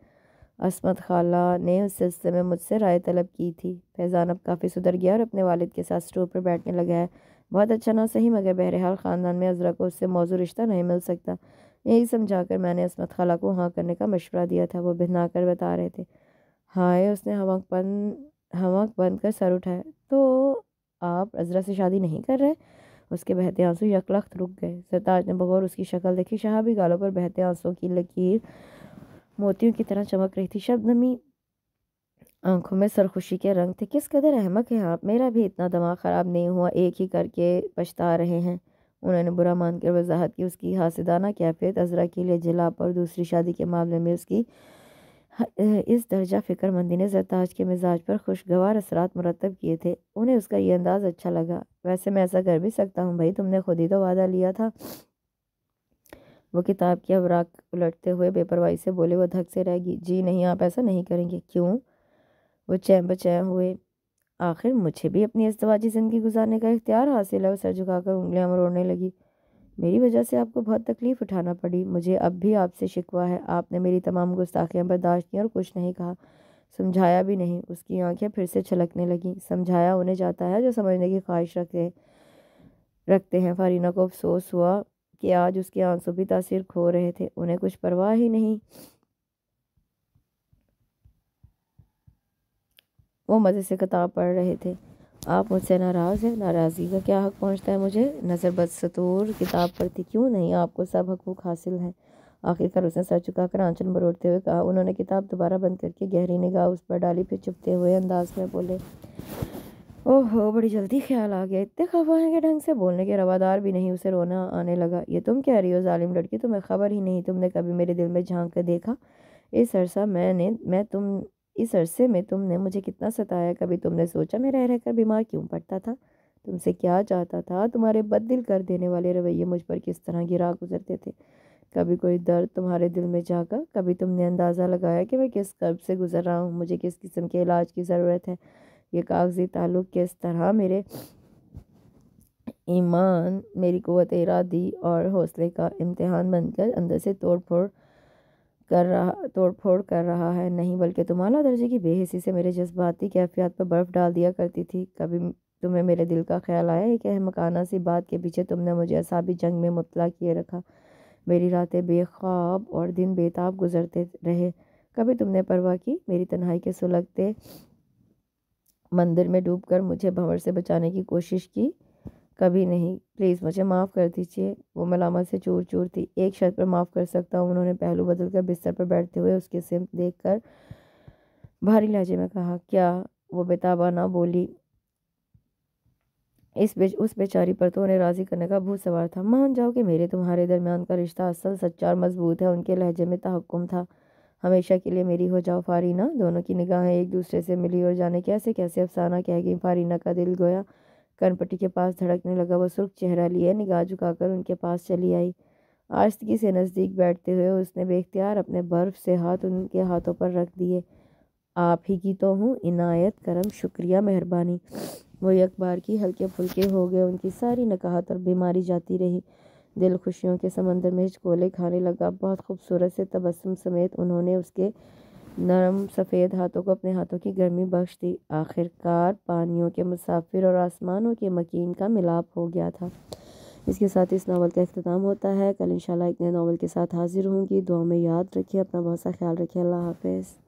असमत खाला ने उस सिलसिले में मुझसे राय तलब की थी। फैज़ान अब काफ़ी सुधर गया और अपने वालिद के साथ स्टोर पर बैठने लगा है। बहुत अच्छा ना, सही, मगर बहरहाल ख़ानदान में अजरा को उससे मौजू रिश्ता नहीं मिल सकता। यही समझाकर मैंने असमत खाला को हाँ करने का मशवरा दिया था, वो भिन्ना कर बता रहे थे। हाय, उसने हवक बंद हवक बंद कर सर उठाया। तो आप अजरा से शादी नहीं कर रहे? उसके बहते आँसू यकलख्त रुक गए। सरताज ने बगौर उसकी शक्ल देखी। शहाबी गालों पर बहते आंसुओं की लकीर मोतियों की तरह चमक रही थी। शब्द नमी आँखों में सरखुशी के रंग थे। किस कदर अहमक है आप? मेरा भी इतना दिमाग ख़राब नहीं हुआ। एक ही करके पछता रहे हैं। उन्होंने बुरा मानकर वजाहत की। उसकी हासिदाना कैफियत अजरा के लिए जिला पर दूसरी शादी के मामले में उसकी इस दर्जा फ़िक्रमंदी ने जरताज के मिजाज पर खुशगवार असरात मुरतब किए थे। उन्हें उसका ये अंदाज़ अच्छा लगा। वैसे मैं ऐसा कर भी सकता हूँ भाई, तुमने खुद ही तो वादा लिया था। वो किताब की अवराक उलटते हुए बेपरवाही से बोले, वो धक से रहेगी। जी नहीं, आप ऐसा नहीं करेंगे। क्यों? वो चैम बचैं हुए। आखिर मुझे भी अपनी इस्तवाजी ज़िंदगी गुजारने का इख्तियार हासिल है। वो सर झुकाकर उंगलियाँ मरोड़ने लगी। मेरी वजह से आपको बहुत तकलीफ़ उठाना पड़ी। मुझे अब भी आपसे शिकवा है। आपने मेरी तमाम गुस्ताखियाँ बर्दाश्त की और कुछ नहीं कहा। समझाया भी नहीं। उसकी आँखें फिर से छलकने लगीं। समझाया उन्हें जाता है जो समझने की ख्वाहिश रखते रखते हैं। फारीना को अफसोस हुआ कि आज उसके आँसू भी तासीर खो रहे थे, उन्हें कुछ परवाह ही नहीं। वो मज़े से किताब पढ़ रहे थे। आप मुझसे नाराज़ हैं? नाराज़गी का क्या हक पहुँचता है मुझे? नज़र बदसतूर किताब थी क्यों नहीं? आपको सब हकूक़ हासिल हैं। आखिरकार उसने सर चुका कर आंचल मरोड़ते हुए कहा, उन्होंने किताब दोबारा बंद करके गहरी निगाह उस पर डाली, फिर चुपते हुए अंदाज में बोले ओहो, बड़ी जल्दी ख्याल आ गया। इतने खफा हैं कि ढंग से बोलने के रवादार भी नहीं, उसे रोना आने लगा। ये तुम कह रही हो, जालिम लड़की? तुम्हें खबर ही नहीं, तुमने कभी मेरे दिल में झाँक कर देखा? इस अरसा मैंने, मैं तुम, इस अरसे में तुमने मुझे कितना सताया? कभी तुमने सोचा मैं रह रहकर बीमार क्यों पड़ता था? तुमसे क्या चाहता था? तुम्हारे बददिल कर देने वाले रवैये मुझ पर किस तरह गिरा गुजरते थे? कभी कोई दर्द तुम्हारे दिल में जागा कभी तुमने अंदाज़ा लगाया कि मैं किस कर्ब से गुजर रहा हूँ? मुझे किस किस्म के इलाज की ज़रूरत है? ये कागज़ी ताल्लुक़ किस तरह? मेरे ईमान, मेरी क़वत इरादी और हौसले का इम्तहान बनकर अंदर से तोड़ फोड़ कर रहा तोड़ फोड़ कर रहा है। नहीं, बल्कि तुम अला दर्जे की बेहसी से मेरे जज्बाती कैफियत पर बर्फ़ डाल दिया करती थी। कभी तुम्हें मेरे दिल का ख्याल आया? एक मकाना सी बात के पीछे तुमने मुझे असाबी जंग में मुतला किए रखा। मेरी रातें बेख्वाब और दिन बेताब गुजरते रहे। कभी तुमने परवाह की? मेरी तन्हाई के सुलगते मंदिर में डूबकर मुझे भंवर से बचाने की कोशिश की, कभी नहीं। प्लीज़ मुझे माफ़ कर दीजिए। वो मलामत से चूर चूर थी। एक शर्त पर माफ़ कर सकता हूँ। उन्होंने पहलू बदल कर बिस्तर पर बैठते हुए उसके सिम देख कर भारी लहजे में कहा, क्या वो बेताबा ना बोली? इस बेच, उस बेचारी पर तो उन्हें राज़ी करने का भूत सवार था। मान जाओ कि मेरे तुम्हारे दरमियान का रिश्ता असल सच्चा और मज़बूत है। उनके लहजे में तहकुम था। हमेशा के लिए मेरी हो जाओ फारीना। दोनों की निगाहें एक दूसरे से मिली और जाने कैसे कैसे अफसाना कह गई। फारीना का दिल गोया। कनपट्टी के पास धड़कने लगा। वो सुर्ख चेहरा लिए। निगाह झुकाकर उनके पास चली आई। आस्तगी से नज़दीक बैठते हुए उसने बेख्तियार अपने बर्फ़ से हाथ उनके हाथों पर रख दिए। आप ही की तो हूँ। इनायत, करम, शुक्रिया, मेहरबानी। वो एक बार की हल्के फुल्के हो गए। उनकी सारी नकाहत और बीमारी जाती रही। दिल खुशियों के समंदर में हिचकोले खाने लगा। बहुत खूबसूरत से तबस्सुम समेत उन्होंने उसके नरम सफ़ेद हाथों को अपने हाथों की गर्मी बख्श दी। आखिरकार पानियों के मुसाफिर और आसमानों के मकीन का मिलाप हो गया था। इसके साथ इस नावल का अख्ताम होता है। कल इंशाल्लाह एक नए नावल के साथ हाजिर होंगी। दुआ में याद रखिए, अपना बहुत सा ख्याल रखिए। अल्लाह हाफिज़।